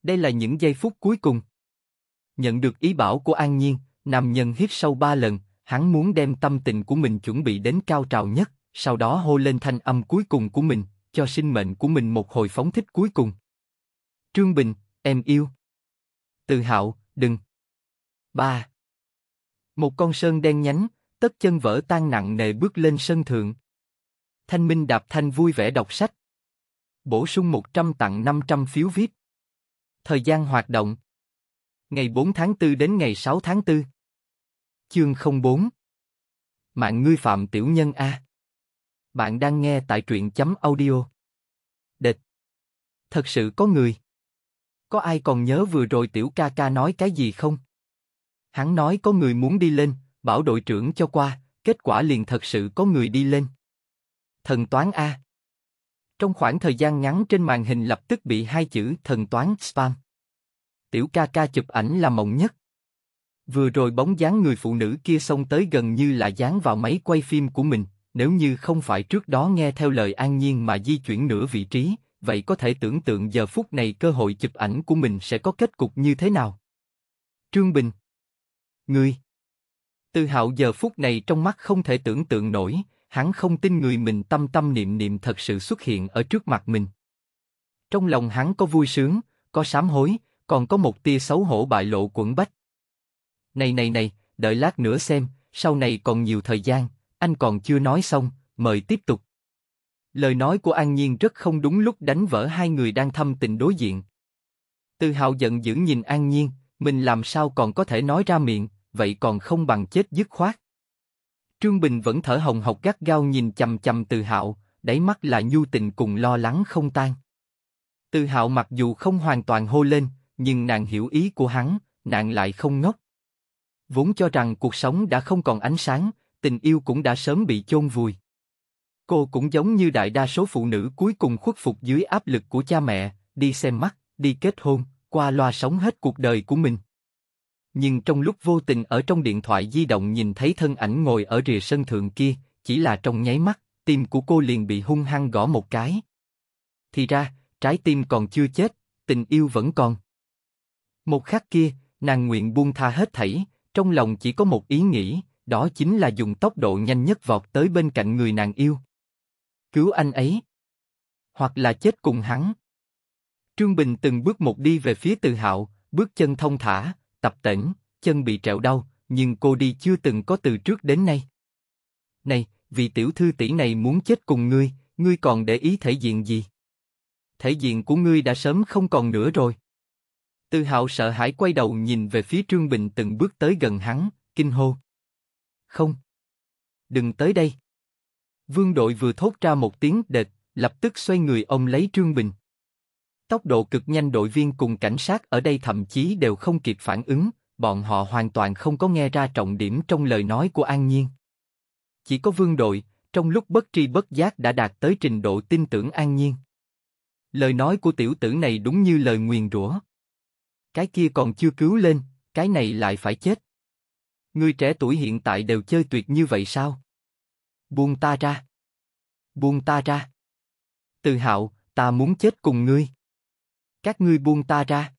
Đây là những giây phút cuối cùng. Nhận được ý bảo của An Nhiên, nam nhân hít sâu ba lần, hắn muốn đem tâm tình của mình chuẩn bị đến cao trào nhất, sau đó hô lên thanh âm cuối cùng của mình, cho sinh mệnh của mình một hồi phóng thích cuối cùng. Trương Bình, em yêu. Từ Hạo, đừng. Ba. Một con sơn đen nhánh, tất chân vỡ tan nặng nề bước lên sân thượng. Thanh Minh đạp thanh vui vẻ đọc sách. Bổ sung 100 tặng 500 phiếu viết. Thời gian hoạt động. Ngày 4 tháng 4 đến ngày 6 tháng 4. Chương 04. Mạng ngươi phạm tiểu nhân A. Bạn đang nghe tại truyện chấm audio. Địch. Thật sự có người. Có ai còn nhớ vừa rồi tiểu ca ca nói cái gì không? Hắn nói có người muốn đi lên, bảo đội trưởng cho qua, kết quả liền thật sự có người đi lên. Thần toán A. Trong khoảng thời gian ngắn trên màn hình lập tức bị hai chữ thần toán spam. Tiểu ca ca chụp ảnh là mộng nhất. Vừa rồi bóng dáng người phụ nữ kia xông tới gần như là dán vào máy quay phim của mình, nếu như không phải trước đó nghe theo lời an nhiên mà di chuyển nửa vị trí, vậy có thể tưởng tượng giờ phút này cơ hội chụp ảnh của mình sẽ có kết cục như thế nào. Trương Bình Ngươi tự hạo giờ phút này trong mắt không thể tưởng tượng nổi, hắn không tin người mình tâm tâm niệm niệm thật sự xuất hiện ở trước mặt mình. Trong lòng hắn có vui sướng, có sám hối, còn có một tia xấu hổ bại lộ quẩn bách. Này này này, đợi lát nữa xem, sau này còn nhiều thời gian, anh còn chưa nói xong, mời tiếp tục. Lời nói của An Nhiên rất không đúng lúc đánh vỡ hai người đang thâm tình đối diện. Tư Hạo giận dữ nhìn An Nhiên, mình làm sao còn có thể nói ra miệng, vậy còn không bằng chết dứt khoát. Trương Bình vẫn thở hồng hộc gắt gao nhìn chầm chầm Từ Hạo, đáy mắt là nhu tình cùng lo lắng không tan. Từ Hạo mặc dù không hoàn toàn hô lên, nhưng nàng hiểu ý của hắn, nàng lại không ngốc. Vốn cho rằng cuộc sống đã không còn ánh sáng, tình yêu cũng đã sớm bị chôn vùi. Cô cũng giống như đại đa số phụ nữ cuối cùng khuất phục dưới áp lực của cha mẹ, đi xem mắt, đi kết hôn, qua loa sống hết cuộc đời của mình. Nhưng trong lúc vô tình ở trong điện thoại di động nhìn thấy thân ảnh ngồi ở rìa sân thượng kia, chỉ là trong nháy mắt, tim của cô liền bị hung hăng gõ một cái. Thì ra, trái tim còn chưa chết, tình yêu vẫn còn. Một khắc kia, nàng nguyện buông tha hết thảy, trong lòng chỉ có một ý nghĩ, đó chính là dùng tốc độ nhanh nhất vọt tới bên cạnh người nàng yêu. Cứu anh ấy. Hoặc là chết cùng hắn. Trương Bình từng bước một đi về phía Từ Hạo, bước chân thông thả, tập tễnh, chân bị trẹo đau, nhưng cô đi chưa từng có từ trước đến nay. Này, vì tiểu thư tỷ này muốn chết cùng ngươi, ngươi còn để ý thể diện gì? Thể diện của ngươi đã sớm không còn nữa rồi. Từ Hạo sợ hãi quay đầu nhìn về phía Trương Bình từng bước tới gần hắn, kinh hô. Không. Đừng tới đây. Vương đội vừa thốt ra một tiếng đệt, lập tức xoay người ông lấy Trương Bình. Tốc độ cực nhanh đội viên cùng cảnh sát ở đây thậm chí đều không kịp phản ứng, bọn họ hoàn toàn không có nghe ra trọng điểm trong lời nói của An Nhiên. Chỉ có vương đội, trong lúc bất tri bất giác đã đạt tới trình độ tin tưởng An Nhiên. Lời nói của tiểu tử này đúng như lời nguyền rủa. Cái kia còn chưa cứu lên, cái này lại phải chết. Người trẻ tuổi hiện tại đều chơi tuyệt như vậy sao? Buông ta ra. Buông ta ra. Từ hạo, ta muốn chết cùng ngươi. Các ngươi buông ta ra.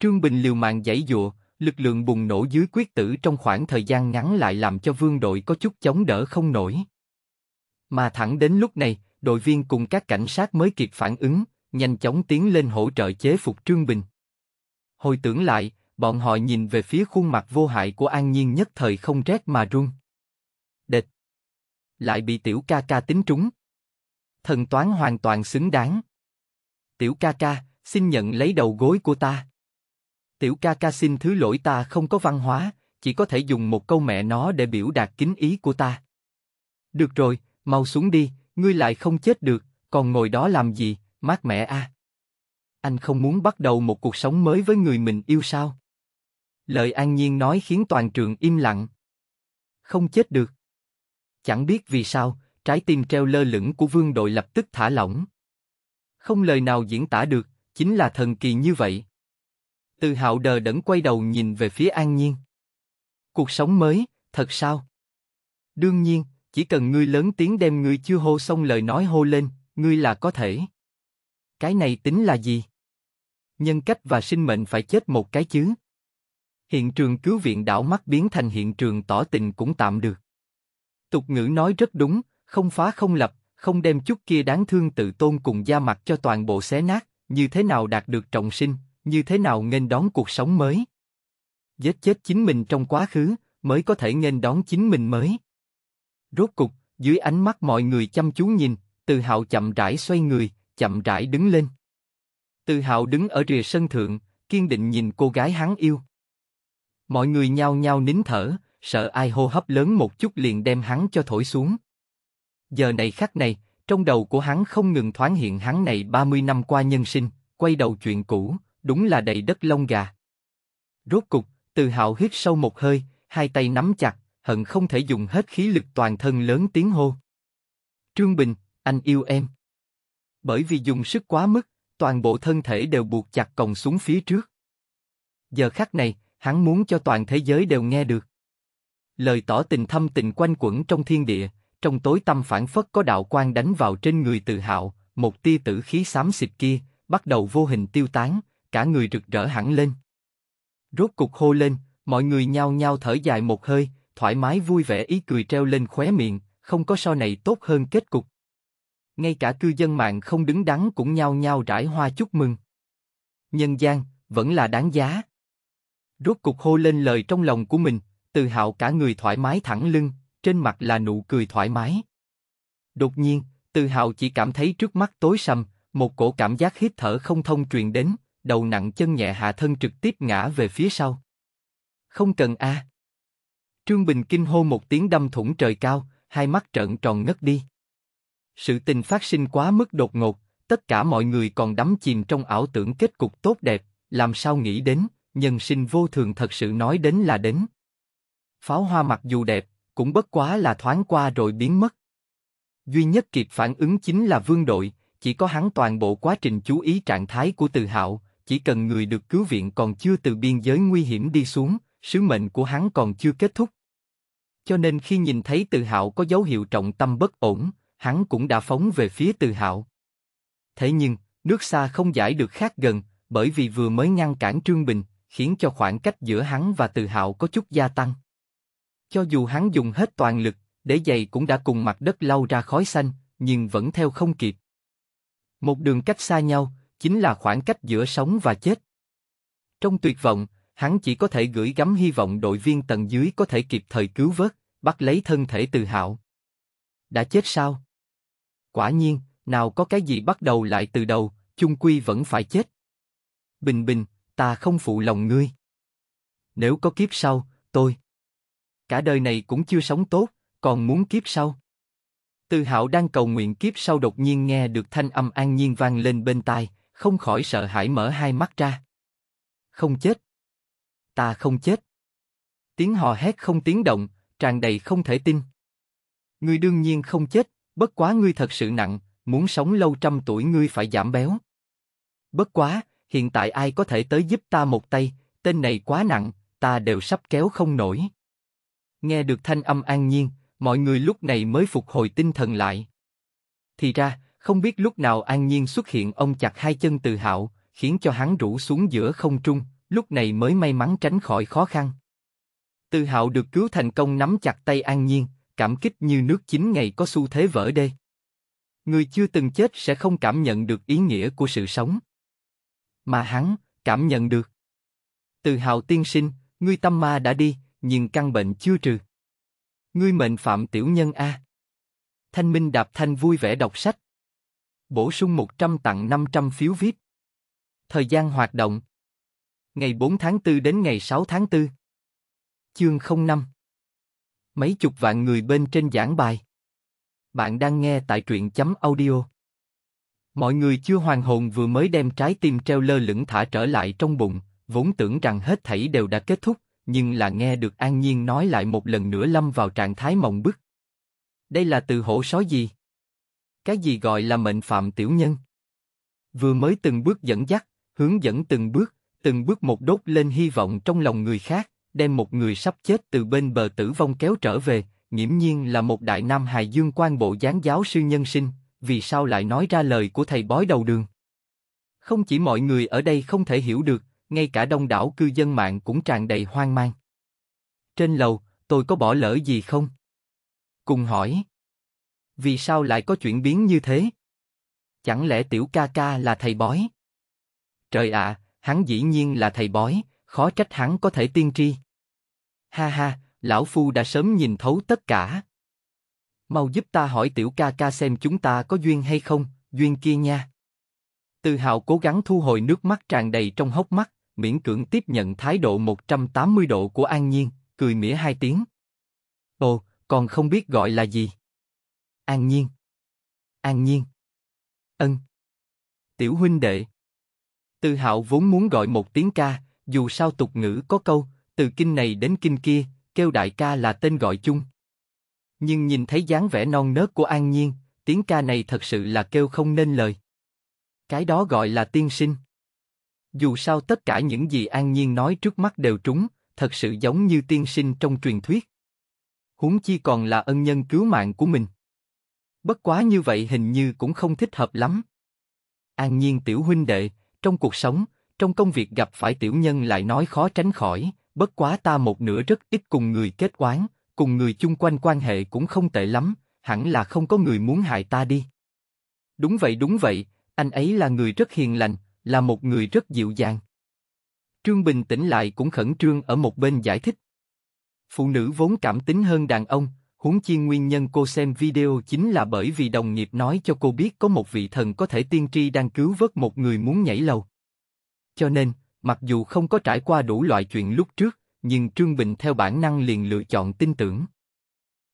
Trương Bình liều mạng giãy dụa, lực lượng bùng nổ dưới quyết tử trong khoảng thời gian ngắn lại làm cho vương đội có chút chống đỡ không nổi. Mà thẳng đến lúc này, đội viên cùng các cảnh sát mới kịp phản ứng, nhanh chóng tiến lên hỗ trợ chế phục Trương Bình. Hồi tưởng lại, bọn họ nhìn về phía khuôn mặt vô hại của An Nhiên nhất thời không rét mà run. Địch! Lại bị tiểu ca ca tính trúng. Thần toán hoàn toàn xứng đáng. Tiểu ca ca, xin nhận lấy đầu gối của ta. Tiểu ca ca xin thứ lỗi ta không có văn hóa, chỉ có thể dùng một câu mẹ nó để biểu đạt kính ý của ta. Được rồi, mau xuống đi, ngươi lại không chết được, còn ngồi đó làm gì, mát mẹ a. Anh không muốn bắt đầu một cuộc sống mới với người mình yêu sao? Lời an nhiên nói khiến toàn trường im lặng. Không chết được. Chẳng biết vì sao, trái tim treo lơ lửng của vương đội lập tức thả lỏng. Không lời nào diễn tả được, chính là thần kỳ như vậy. Từ hạo đờ đẫn quay đầu nhìn về phía an nhiên. Cuộc sống mới, thật sao? Đương nhiên, chỉ cần ngươi lớn tiếng đem ngươi chưa hô xong lời nói hô lên, ngươi là có thể. Cái này tính là gì? Nhân cách và sinh mệnh phải chết một cái chứ. Hiện trường cứu viện đảo mắt biến thành hiện trường tỏ tình cũng tạm được. Tục ngữ nói rất đúng, không phá không lập, không đem chút kia đáng thương tự tôn cùng da mặt cho toàn bộ xé nát, như thế nào đạt được trọng sinh, như thế nào nghênh đón cuộc sống mới. Giết chết chính mình trong quá khứ, mới có thể nghênh đón chính mình mới. Rốt cục, dưới ánh mắt mọi người chăm chú nhìn, Từ Hạo chậm rãi xoay người, chậm rãi đứng lên. Từ Hạo đứng ở rìa sân thượng, kiên định nhìn cô gái hắn yêu. Mọi người nhao nhao nín thở, sợ ai hô hấp lớn một chút liền đem hắn cho thổi xuống. Giờ này khắc này, trong đầu của hắn không ngừng thoáng hiện hắn này 30 năm qua nhân sinh, quay đầu chuyện cũ, đúng là đầy đất lông gà. Rốt cục, Từ Hạo hít sâu một hơi, hai tay nắm chặt, hận không thể dùng hết khí lực toàn thân lớn tiếng hô. Trương Bình, anh yêu em. Bởi vì dùng sức quá mức, toàn bộ thân thể đều buộc chặt còng xuống phía trước. Giờ khắc này, hắn muốn cho toàn thế giới đều nghe được. Lời tỏ tình thâm tình quanh quẩn trong thiên địa, trong tối tâm phản phất có đạo quang đánh vào trên người tự hạo, một tia tử khí xám xịt kia, bắt đầu vô hình tiêu tán, cả người rực rỡ hẳn lên. Rốt cục hô lên, mọi người nhao nhao thở dài một hơi, thoải mái vui vẻ ý cười treo lên khóe miệng, không có so này tốt hơn kết cục. Ngay cả cư dân mạng không đứng đắn cũng nhao nhao rải hoa chúc mừng. Nhân gian, vẫn là đáng giá. Rốt cục hô lên lời trong lòng của mình, tự hạo cả người thoải mái thẳng lưng, trên mặt là nụ cười thoải mái. Đột nhiên, tự hạo chỉ cảm thấy trước mắt tối sầm, một cổ cảm giác hít thở không thông truyền đến, đầu nặng chân nhẹ hạ thân trực tiếp ngã về phía sau. Không cần a. Trương Bình kinh hô một tiếng đâm thủng trời cao, hai mắt trợn tròn ngất đi. Sự tình phát sinh quá mức đột ngột, tất cả mọi người còn đắm chìm trong ảo tưởng kết cục tốt đẹp, làm sao nghĩ đến, nhân sinh vô thường thật sự nói đến là đến. Pháo hoa mặc dù đẹp, cũng bất quá là thoáng qua rồi biến mất. Duy nhất kịp phản ứng chính là vương đội, chỉ có hắn toàn bộ quá trình chú ý trạng thái của Từ Hạo, chỉ cần người được cứu viện còn chưa từ biên giới nguy hiểm đi xuống, sứ mệnh của hắn còn chưa kết thúc. Cho nên khi nhìn thấy Từ Hạo có dấu hiệu trọng tâm bất ổn, hắn cũng đã phóng về phía Từ Hạo. Thế nhưng, nước xa không giải được khác gần, bởi vì vừa mới ngăn cản Trương Bình, khiến cho khoảng cách giữa hắn và Từ Hạo có chút gia tăng. Cho dù hắn dùng hết toàn lực, để giày cũng đã cùng mặt đất lau ra khói xanh, nhưng vẫn theo không kịp. Một đường cách xa nhau, chính là khoảng cách giữa sống và chết. Trong tuyệt vọng, hắn chỉ có thể gửi gắm hy vọng đội viên tầng dưới có thể kịp thời cứu vớt, bắt lấy thân thể từ hạo. Đã chết sao? Quả nhiên, nào có cái gì bắt đầu lại từ đầu, chung quy vẫn phải chết. Bình bình, ta không phụ lòng ngươi. Nếu có kiếp sau, tôi cả đời này cũng chưa sống tốt, còn muốn kiếp sau. Từ Hạo đang cầu nguyện kiếp sau đột nhiên nghe được thanh âm an nhiên vang lên bên tai, không khỏi sợ hãi mở hai mắt ra. Không chết. Ta không chết. Tiếng hò hét không tiếng động, tràn đầy không thể tin. Ngươi đương nhiên không chết, bất quá ngươi thật sự nặng, muốn sống lâu trăm tuổi ngươi phải giảm béo. Bất quá, hiện tại ai có thể tới giúp ta một tay, tên này quá nặng, ta đều sắp kéo không nổi. Nghe được thanh âm an nhiên, mọi người lúc này mới phục hồi tinh thần lại. Thì ra, không biết lúc nào an nhiên xuất hiện ông chặt hai chân từ hạo, khiến cho hắn rủ xuống giữa không trung, lúc này mới may mắn tránh khỏi khó khăn. Từ hạo được cứu thành công nắm chặt tay an nhiên, cảm kích như nước chín ngày có xu thế vỡ đê. Người chưa từng chết sẽ không cảm nhận được ý nghĩa của sự sống. Mà hắn, cảm nhận được. Từ hào tiên sinh, ngươi tâm ma đã đi, nhưng căn bệnh chưa trừ. Ngươi mệnh phạm tiểu nhân A. Thanh Minh Đạp Thanh vui vẻ đọc sách. Bổ sung 100 tặng 500 phiếu VIP. Thời gian hoạt động. Ngày 4 tháng 4 đến ngày 6 tháng 4. Chương 05. Mấy chục vạn người bên trên giảng bài. Bạn đang nghe tại truyện chấm audio. Mọi người chưa hoàn hồn vừa mới đem trái tim treo lơ lửng thả trở lại trong bụng, vốn tưởng rằng hết thảy đều đã kết thúc, nhưng là nghe được An Nhiên nói lại một lần nữa lâm vào trạng thái mộng bức. Đây là từ hổ sói gì? Cái gì gọi là mệnh phạm tiểu nhân? Vừa mới từng bước dẫn dắt, hướng dẫn từng bước, từng bước một đốt lên hy vọng trong lòng người khác, đem một người sắp chết từ bên bờ tử vong kéo trở về, nghiễm nhiên là một đại nam hài dương quan bộ dáng giáo sư nhân sinh, vì sao lại nói ra lời của thầy bói đầu đường? Không chỉ mọi người ở đây không thể hiểu được, ngay cả đông đảo cư dân mạng cũng tràn đầy hoang mang. Trên lầu, tôi có bỏ lỡ gì không? Cùng hỏi. Vì sao lại có chuyện biến như thế? Chẳng lẽ tiểu ca ca là thầy bói? Trời ạ, hắn dĩ nhiên là thầy bói, khó trách hắn có thể tiên tri. Ha ha, lão phu đã sớm nhìn thấu tất cả. Mau giúp ta hỏi tiểu ca ca xem chúng ta có duyên hay không, duyên kia nha. Từ hào cố gắng thu hồi nước mắt tràn đầy trong hốc mắt, miễn cưỡng tiếp nhận thái độ 180 độ của An Nhiên, cười mỉa hai tiếng. Ồ, còn không biết gọi là gì? An Nhiên. An Nhiên. Ân. Tiểu huynh đệ. Từ hạo vốn muốn gọi một tiếng ca, dù sao tục ngữ có câu, từ kinh này đến kinh kia, kêu đại ca là tên gọi chung. Nhưng nhìn thấy dáng vẻ non nớt của An Nhiên, tiếng ca này thật sự là kêu không nên lời. Cái đó gọi là tiên sinh. Dù sao tất cả những gì An Nhiên nói trước mắt đều trúng, thật sự giống như tiên sinh trong truyền thuyết. Huống chi còn là ân nhân cứu mạng của mình. Bất quá như vậy hình như cũng không thích hợp lắm. An Nhiên tiểu huynh đệ, trong cuộc sống, trong công việc gặp phải tiểu nhân lại nói khó tránh khỏi, bất quá ta một nửa rất ít cùng người kết oán, cùng người chung quanh quan hệ cũng không tệ lắm, hẳn là không có người muốn hại ta đi. Đúng vậy đúng vậy, anh ấy là người rất hiền lành, là một người rất dịu dàng. Trương Bình tĩnh lại cũng khẩn trương ở một bên giải thích. Phụ nữ vốn cảm tính hơn đàn ông, huống chi nguyên nhân cô xem video chính là bởi vì đồng nghiệp nói cho cô biết có một vị thần có thể tiên tri đang cứu vớt một người muốn nhảy lầu. Cho nên, mặc dù không có trải qua đủ loại chuyện lúc trước, nhưng Trương Bình theo bản năng liền lựa chọn tin tưởng.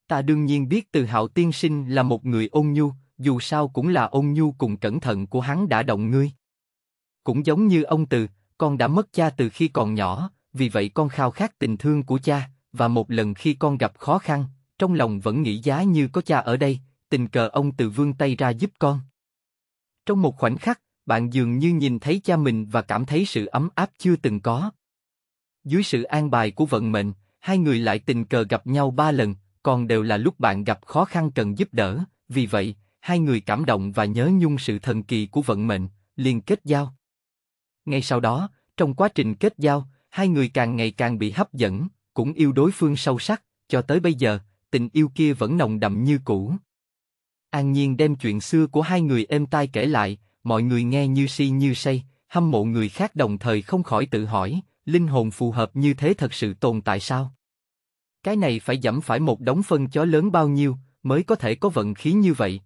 Ta đương nhiên biết Từ Hạo tiên sinh là một người ôn nhu, dù sao cũng là ôn nhu cùng cẩn thận của hắn đã động ngươi. Cũng giống như ông Từ, con đã mất cha từ khi còn nhỏ, vì vậy con khao khát tình thương của cha, và một lần khi con gặp khó khăn, trong lòng vẫn nghĩ giá như có cha ở đây, tình cờ ông Từ vươn tay ra giúp con. Trong một khoảnh khắc, bạn dường như nhìn thấy cha mình và cảm thấy sự ấm áp chưa từng có. Dưới sự an bài của vận mệnh, hai người lại tình cờ gặp nhau ba lần, còn đều là lúc bạn gặp khó khăn cần giúp đỡ, vì vậy, hai người cảm động và nhớ nhung sự thần kỳ của vận mệnh, liền kết giao. Ngay sau đó, trong quá trình kết giao, hai người càng ngày càng bị hấp dẫn, cũng yêu đối phương sâu sắc, cho tới bây giờ, tình yêu kia vẫn nồng đậm như cũ. An Nhiên đem chuyện xưa của hai người êm tai kể lại, mọi người nghe như si như say, hâm mộ người khác đồng thời không khỏi tự hỏi, linh hồn phù hợp như thế thật sự tồn tại sao? Cái này phải dẫm phải một đống phân chó lớn bao nhiêu mới có thể có vận khí như vậy?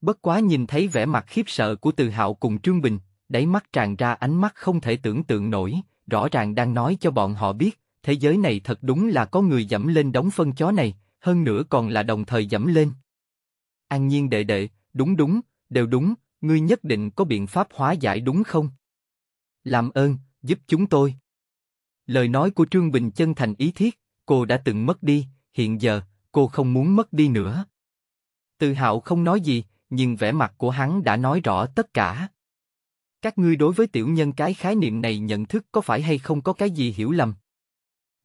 Bất quá nhìn thấy vẻ mặt khiếp sợ của Từ Hạo cùng Trương Bình, đáy mắt tràn ra ánh mắt không thể tưởng tượng nổi, rõ ràng đang nói cho bọn họ biết, thế giới này thật đúng là có người dẫm lên đống phân chó này, hơn nữa còn là đồng thời dẫm lên. An Nhiên đệ đệ, đúng đúng, đều đúng, ngươi nhất định có biện pháp hóa giải đúng không? Làm ơn, giúp chúng tôi. Lời nói của Trương Bình chân thành ý thiết, cô đã từng mất đi, hiện giờ, cô không muốn mất đi nữa. Từ hạo không nói gì, nhưng vẻ mặt của hắn đã nói rõ tất cả. Các ngươi đối với tiểu nhân cái khái niệm này nhận thức có phải hay không có cái gì hiểu lầm?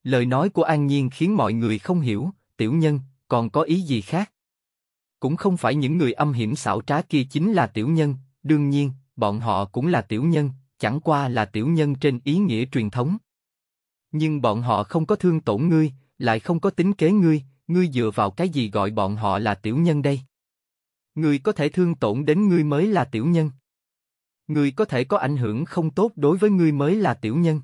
Lời nói của An Nhiên khiến mọi người không hiểu, tiểu nhân, còn có ý gì khác? Cũng không phải những người âm hiểm xảo trá kia chính là tiểu nhân, đương nhiên, bọn họ cũng là tiểu nhân, chẳng qua là tiểu nhân trên ý nghĩa truyền thống. Nhưng bọn họ không có thương tổn ngươi, lại không có tính kế ngươi, ngươi dựa vào cái gì gọi bọn họ là tiểu nhân đây? Ngươi có thể thương tổn đến ngươi mới là tiểu nhân. Ngươi có thể có ảnh hưởng không tốt đối với ngươi mới là tiểu nhân.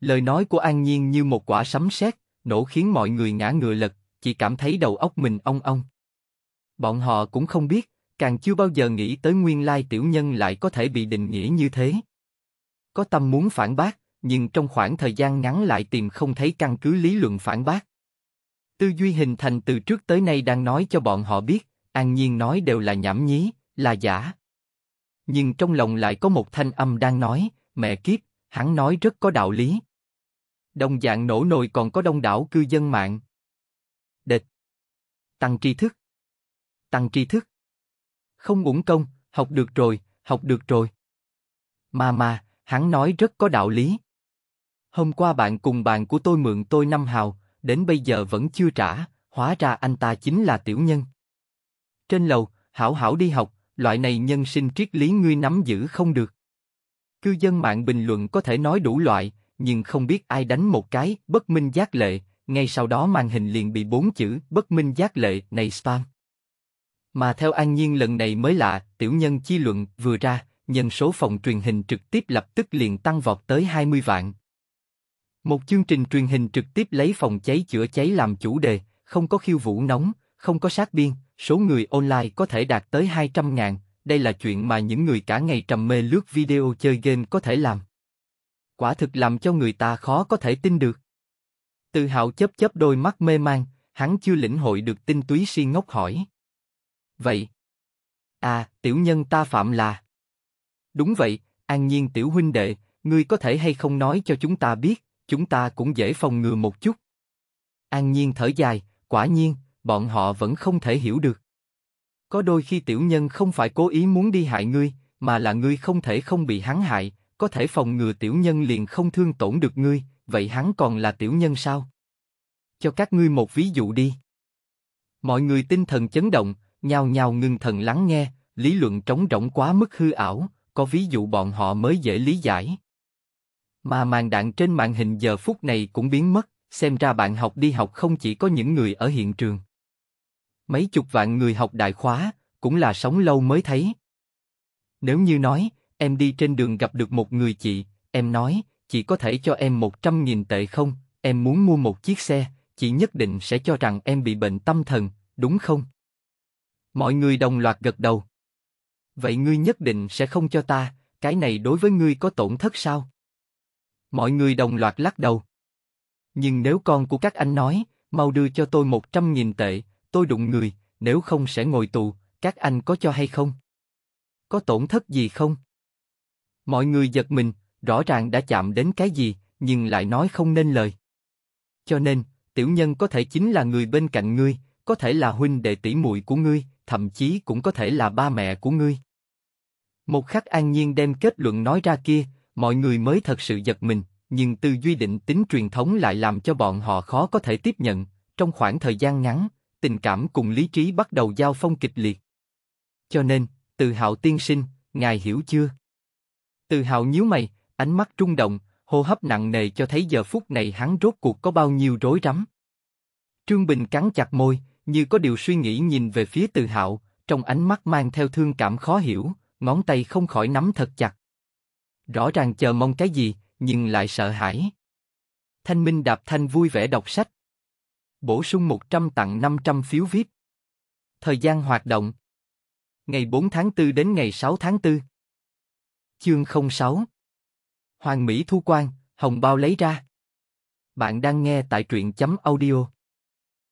Lời nói của An Nhiên như một quả sấm sét, nổ khiến mọi người ngã ngựa lật, chỉ cảm thấy đầu óc mình ong ong. Bọn họ cũng không biết, càng chưa bao giờ nghĩ tới nguyên lai tiểu nhân lại có thể bị định nghĩa như thế. Có tâm muốn phản bác, nhưng trong khoảng thời gian ngắn lại tìm không thấy căn cứ lý luận phản bác. Tư duy hình thành từ trước tới nay đang nói cho bọn họ biết, an nhiên nói đều là nhảm nhí, là giả. Nhưng trong lòng lại có một thanh âm đang nói, mẹ kiếp, hắn nói rất có đạo lý. Đồng dạng nổ nồi còn có đông đảo cư dân mạng. Địch. Tăng tri thức. Tăng tri thức. Không uổng công, học được rồi, học được rồi. Mà mà, hắn nói rất có đạo lý. Hôm qua bạn cùng bạn của tôi mượn tôi năm hào, đến bây giờ vẫn chưa trả, hóa ra anh ta chính là tiểu nhân. Trên lầu, hảo hảo đi học, loại này nhân sinh triết lý ngươi nắm giữ không được. Cư dân mạng bình luận có thể nói đủ loại, nhưng không biết ai đánh một cái bất minh giác lệ, ngay sau đó màn hình liền bị bốn chữ bất minh giác lệ này spam. Mà theo An Nhiên lần này mới lạ, tiểu nhân chi luận vừa ra, nhân số phòng truyền hình trực tiếp lập tức liền tăng vọt tới 20 vạn. Một chương trình truyền hình trực tiếp lấy phòng cháy chữa cháy làm chủ đề, không có khiêu vũ nóng, không có sát biên, số người online có thể đạt tới 200 ngàn, đây là chuyện mà những người cả ngày trầm mê lướt video chơi game có thể làm. Quả thực làm cho người ta khó có thể tin được. Từ hạo chớp chớp đôi mắt mê mang, hắn chưa lĩnh hội được tinh túy si ngốc hỏi. Vậy? À, tiểu nhân ta phạm là... Đúng vậy, an nhiên tiểu huynh đệ, ngươi có thể hay không nói cho chúng ta biết, chúng ta cũng dễ phòng ngừa một chút. An nhiên thở dài, quả nhiên, bọn họ vẫn không thể hiểu được. Có đôi khi tiểu nhân không phải cố ý muốn đi hại ngươi, mà là ngươi không thể không bị hắn hại, có thể phòng ngừa tiểu nhân liền không thương tổn được ngươi, vậy hắn còn là tiểu nhân sao? Cho các ngươi một ví dụ đi. Mọi người tinh thần chấn động, nhào nhào ngưng thần lắng nghe, lý luận trống rỗng quá mức hư ảo, có ví dụ bọn họ mới dễ lý giải. Mà màn đạn trên màn hình giờ phút này cũng biến mất, xem ra bạn học đi học không chỉ có những người ở hiện trường. Mấy chục vạn người học đại khóa, cũng là sống lâu mới thấy. Nếu như nói, em đi trên đường gặp được một người chị, em nói, chị có thể cho em một trăm nghìn tệ không, em muốn mua một chiếc xe, chị nhất định sẽ cho rằng em bị bệnh tâm thần, đúng không? Mọi người đồng loạt gật đầu. Vậy ngươi nhất định sẽ không cho ta, cái này đối với ngươi có tổn thất sao? Mọi người đồng loạt lắc đầu. Nhưng nếu con của các anh nói, mau đưa cho tôi một trăm nghìn tệ, tôi đụng người, nếu không sẽ ngồi tù, các anh có cho hay không? Có tổn thất gì không? Mọi người giật mình, rõ ràng đã chạm đến cái gì, nhưng lại nói không nên lời. Cho nên, tiểu nhân có thể chính là người bên cạnh ngươi, có thể là huynh đệ tỷ muội của ngươi, thậm chí cũng có thể là ba mẹ của ngươi. Một khắc an nhiên đem kết luận nói ra kia, mọi người mới thật sự giật mình, nhưng tư duy định tính truyền thống lại làm cho bọn họ khó có thể tiếp nhận. Trong khoảng thời gian ngắn, tình cảm cùng lý trí bắt đầu giao phong kịch liệt. Cho nên, Từ Hạo tiên sinh, ngài hiểu chưa? Từ Hạo nhíu mày, ánh mắt trung động, hô hấp nặng nề cho thấy giờ phút này hắn rốt cuộc có bao nhiêu rối rắm. Trương Bình cắn chặt môi, như có điều suy nghĩ nhìn về phía Từ Hạo, trong ánh mắt mang theo thương cảm khó hiểu, ngón tay không khỏi nắm thật chặt. Rõ ràng chờ mong cái gì, nhưng lại sợ hãi. Thanh Minh Đạp Thanh vui vẻ đọc sách. Bổ sung 100 tặng 500 phiếu VIP. Thời gian hoạt động. Ngày 4 tháng 4 đến ngày 6 tháng 4. Chương 06. Hoàng Mỹ Thu Quan, Hồng Bao lấy ra. Bạn đang nghe tại truyện chấm audio.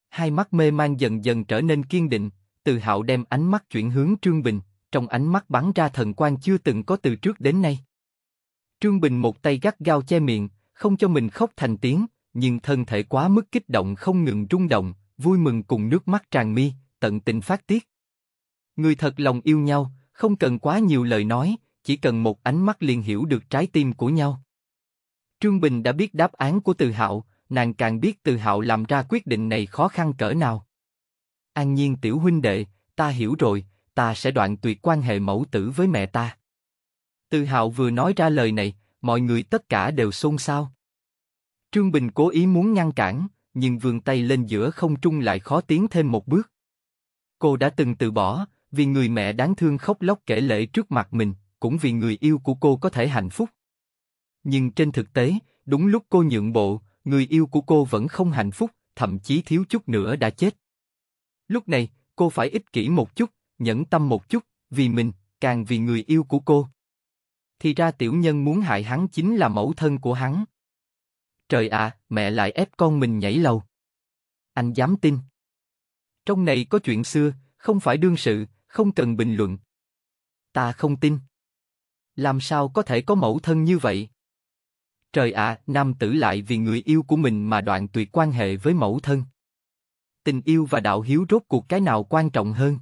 Hai mắt mê man dần dần trở nên kiên định, từ hạo đem ánh mắt chuyển hướng Trương Bình, trong ánh mắt bắn ra thần quang chưa từng có từ trước đến nay. Trương Bình một tay gắt gao che miệng, không cho mình khóc thành tiếng, nhưng thân thể quá mức kích động không ngừng rung động, vui mừng cùng nước mắt tràn mi, tận tình phát tiết. Người thật lòng yêu nhau, không cần quá nhiều lời nói, chỉ cần một ánh mắt liền hiểu được trái tim của nhau. Trương Bình đã biết đáp án của Từ Hạo, nàng càng biết Từ Hạo làm ra quyết định này khó khăn cỡ nào. An Nhiên tiểu huynh đệ, ta hiểu rồi, ta sẽ đoạn tuyệt quan hệ mẫu tử với mẹ ta. Từ Hạo vừa nói ra lời này, mọi người tất cả đều xôn xao. Trương Bình cố ý muốn ngăn cản, nhưng vươn tay lên giữa không trung lại khó tiến thêm một bước. Cô đã từng từ bỏ, vì người mẹ đáng thương khóc lóc kể lệ trước mặt mình, cũng vì người yêu của cô có thể hạnh phúc. Nhưng trên thực tế, đúng lúc cô nhượng bộ, người yêu của cô vẫn không hạnh phúc, thậm chí thiếu chút nữa đã chết. Lúc này, cô phải ích kỷ một chút, nhẫn tâm một chút, vì mình, càng vì người yêu của cô. Thì ra tiểu nhân muốn hại hắn chính là mẫu thân của hắn. Trời ạ, mẹ lại ép con mình nhảy lầu. Anh dám tin. Trong này có chuyện xưa, không phải đương sự, không cần bình luận. Ta không tin. Làm sao có thể có mẫu thân như vậy? Trời ạ, nam tử lại vì người yêu của mình mà đoạn tuyệt quan hệ với mẫu thân. Tình yêu và đạo hiếu rốt cuộc cái nào quan trọng hơn?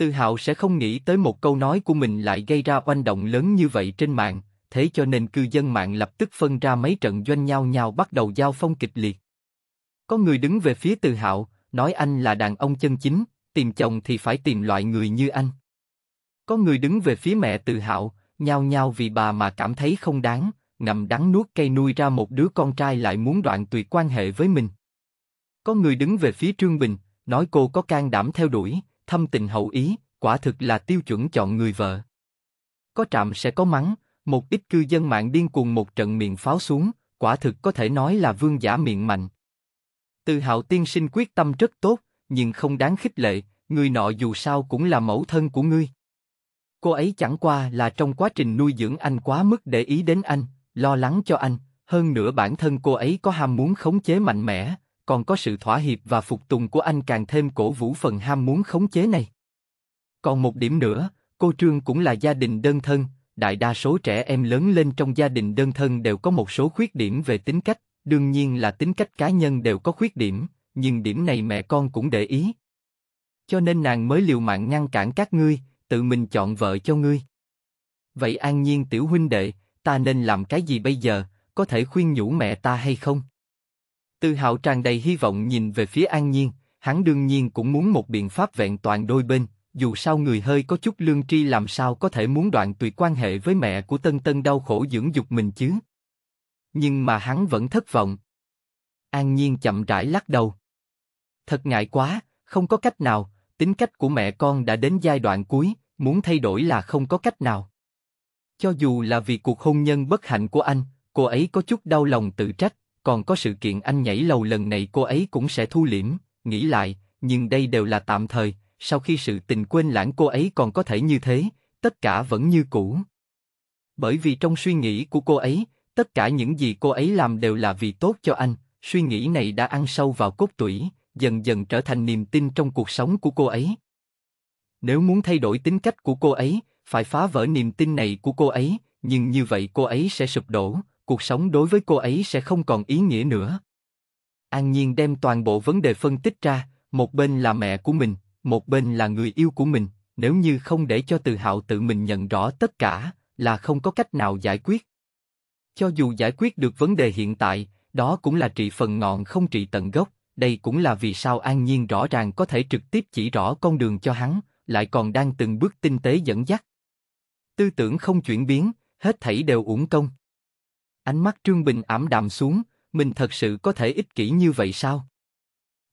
Tư Hạo sẽ không nghĩ tới một câu nói của mình lại gây ra oanh động lớn như vậy trên mạng, thế cho nên cư dân mạng lập tức phân ra mấy trận doanh nhau nhau bắt đầu giao phong kịch liệt. Có người đứng về phía Từ Hạo, nói anh là đàn ông chân chính, tìm chồng thì phải tìm loại người như anh. Có người đứng về phía mẹ Từ Hạo, nhao nhao vì bà mà cảm thấy không đáng, ngậm đắng nuốt cây nuôi ra một đứa con trai lại muốn đoạn tuyệt quan hệ với mình. Có người đứng về phía Trương Bình, nói cô có can đảm theo đuổi, thâm tình hậu ý, quả thực là tiêu chuẩn chọn người vợ. Có trạm sẽ có mắng, một ít cư dân mạng điên cuồng một trận miệng pháo xuống, quả thực có thể nói là vương giả miệng mạnh. Từ hạo tiên sinh quyết tâm rất tốt, nhưng không đáng khích lệ, người nọ dù sao cũng là mẫu thân của ngươi. Cô ấy chẳng qua là trong quá trình nuôi dưỡng anh quá mức để ý đến anh, lo lắng cho anh, hơn nữa bản thân cô ấy có ham muốn khống chế mạnh mẽ, còn có sự thỏa hiệp và phục tùng của anh càng thêm cổ vũ phần ham muốn khống chế này. Còn một điểm nữa, cô Trương cũng là gia đình đơn thân, đại đa số trẻ em lớn lên trong gia đình đơn thân đều có một số khuyết điểm về tính cách, đương nhiên là tính cách cá nhân đều có khuyết điểm, nhưng điểm này mẹ con cũng để ý. Cho nên nàng mới liều mạng ngăn cản các ngươi, tự mình chọn vợ cho ngươi. Vậy an nhiên tiểu huynh đệ, ta nên làm cái gì bây giờ, có thể khuyên nhủ mẹ ta hay không? Tư hạo tràn đầy hy vọng nhìn về phía an nhiên, hắn đương nhiên cũng muốn một biện pháp vẹn toàn đôi bên, dù sao người hơi có chút lương tri làm sao có thể muốn đoạn tuyệt quan hệ với mẹ của Tân Tân đau khổ dưỡng dục mình chứ. Nhưng mà hắn vẫn thất vọng. An Nhiên chậm rãi lắc đầu. Thật ngại quá, không có cách nào, tính cách của mẹ con đã đến giai đoạn cuối, muốn thay đổi là không có cách nào. Cho dù là vì cuộc hôn nhân bất hạnh của anh, cô ấy có chút đau lòng tự trách, còn có sự kiện anh nhảy lầu lần này cô ấy cũng sẽ thu liễm, nghĩ lại, nhưng đây đều là tạm thời, sau khi sự tình quên lãng cô ấy còn có thể như thế, tất cả vẫn như cũ. Bởi vì trong suy nghĩ của cô ấy, tất cả những gì cô ấy làm đều là vì tốt cho anh, suy nghĩ này đã ăn sâu vào cốt tủy, dần dần trở thành niềm tin trong cuộc sống của cô ấy. Nếu muốn thay đổi tính cách của cô ấy, phải phá vỡ niềm tin này của cô ấy, nhưng như vậy cô ấy sẽ sụp đổ, cuộc sống đối với cô ấy sẽ không còn ý nghĩa nữa. An Nhiên đem toàn bộ vấn đề phân tích ra, một bên là mẹ của mình, một bên là người yêu của mình, nếu như không để cho Từ Hạo tự mình nhận rõ tất cả, là không có cách nào giải quyết. Cho dù giải quyết được vấn đề hiện tại, đó cũng là trị phần ngọn không trị tận gốc, đây cũng là vì sao An Nhiên rõ ràng có thể trực tiếp chỉ rõ con đường cho hắn, lại còn đang từng bước tinh tế dẫn dắt. Tư tưởng không chuyển biến, hết thảy đều uổng công. Ánh mắt Trương Bình ảm đạm xuống, mình thật sự có thể ích kỷ như vậy sao?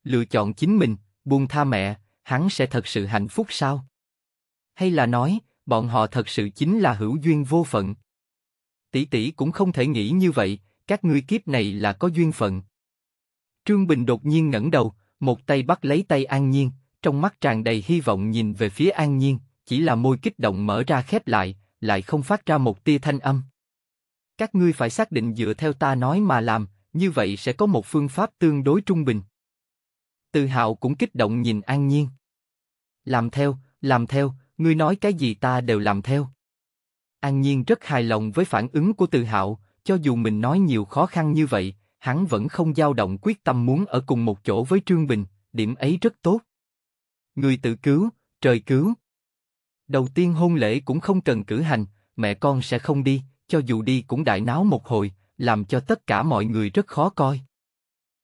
Lựa chọn chính mình, buông tha mẹ, hắn sẽ thật sự hạnh phúc sao? Hay là nói, bọn họ thật sự chính là hữu duyên vô phận? Tỷ tỷ cũng không thể nghĩ như vậy, các ngươi kiếp này là có duyên phận. Trương Bình đột nhiên ngẩng đầu, một tay bắt lấy tay An Nhiên, trong mắt tràn đầy hy vọng nhìn về phía An Nhiên, chỉ là môi kích động mở ra khép lại, lại không phát ra một tia thanh âm. Các ngươi phải xác định dựa theo ta nói mà làm, như vậy sẽ có một phương pháp tương đối trung bình. Từ Hạo cũng kích động nhìn An Nhiên. Làm theo, làm theo, ngươi nói cái gì ta đều làm theo. An Nhiên rất hài lòng với phản ứng của Từ Hạo, cho dù mình nói nhiều khó khăn như vậy, hắn vẫn không dao động quyết tâm muốn ở cùng một chỗ với Trương Bình, điểm ấy rất tốt. Người tự cứu, trời cứu. Đầu tiên hôn lễ cũng không cần cử hành, mẹ con sẽ không đi, cho dù đi cũng đại náo một hồi, làm cho tất cả mọi người rất khó coi.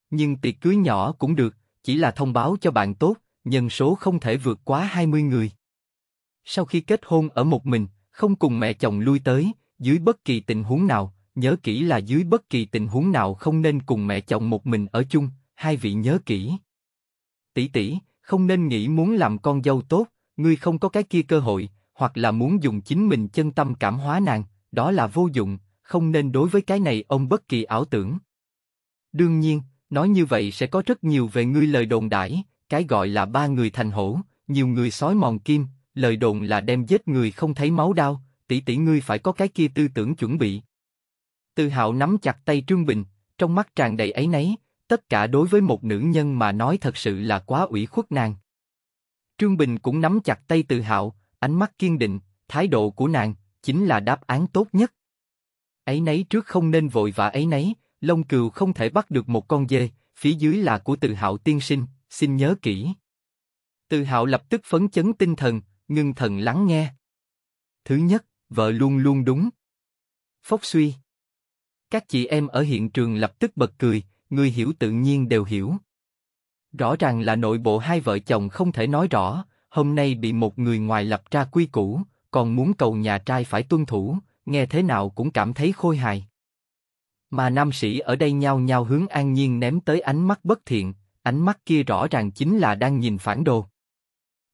Nhưng tiệc cưới nhỏ cũng được, chỉ là thông báo cho bạn tốt, nhân số không thể vượt quá 20 người. Sau khi kết hôn ở một mình, không cùng mẹ chồng lui tới, dưới bất kỳ tình huống nào, nhớ kỹ là dưới bất kỳ tình huống nào không nên cùng mẹ chồng một mình ở chung, hai vị nhớ kỹ. Tỷ tỷ, không nên nghĩ muốn làm con dâu tốt, ngươi không có cái kia cơ hội, hoặc là muốn dùng chính mình chân tâm cảm hóa nàng, đó là vô dụng, không nên đối với cái này ông bất kỳ ảo tưởng. Đương nhiên, nói như vậy sẽ có rất nhiều về ngươi lời đồn đãi, cái gọi là ba người thành hổ, nhiều người sói mòn kim, lời đồn là đem giết người không thấy máu đau, tỷ tỷ ngươi phải có cái kia tư tưởng chuẩn bị. Từ Hạo nắm chặt tay Trương Bình, trong mắt tràn đầy ấy nấy, tất cả đối với một nữ nhân mà nói thật sự là quá ủy khuất nàng. Trương Bình cũng nắm chặt tay Từ Hạo, ánh mắt kiên định, thái độ của nàng chính là đáp án tốt nhất. Ấy nấy trước không nên vội vã ấy nấy, lông cừu không thể bắt được một con dê, phía dưới là của Từ Hạo tiên sinh, xin nhớ kỹ. Từ Hạo lập tức phấn chấn tinh thần, ngưng thần lắng nghe. Thứ nhất, vợ luôn luôn đúng. Phốc suy. Các chị em ở hiện trường lập tức bật cười, người hiểu tự nhiên đều hiểu. Rõ ràng là nội bộ hai vợ chồng không thể nói rõ, hôm nay bị một người ngoài lập ra quy củ, còn muốn cầu nhà trai phải tuân thủ, nghe thế nào cũng cảm thấy khôi hài. Mà nam sĩ ở đây nhao nhao hướng An Nhiên ném tới ánh mắt bất thiện, ánh mắt kia rõ ràng chính là đang nhìn phản đồ.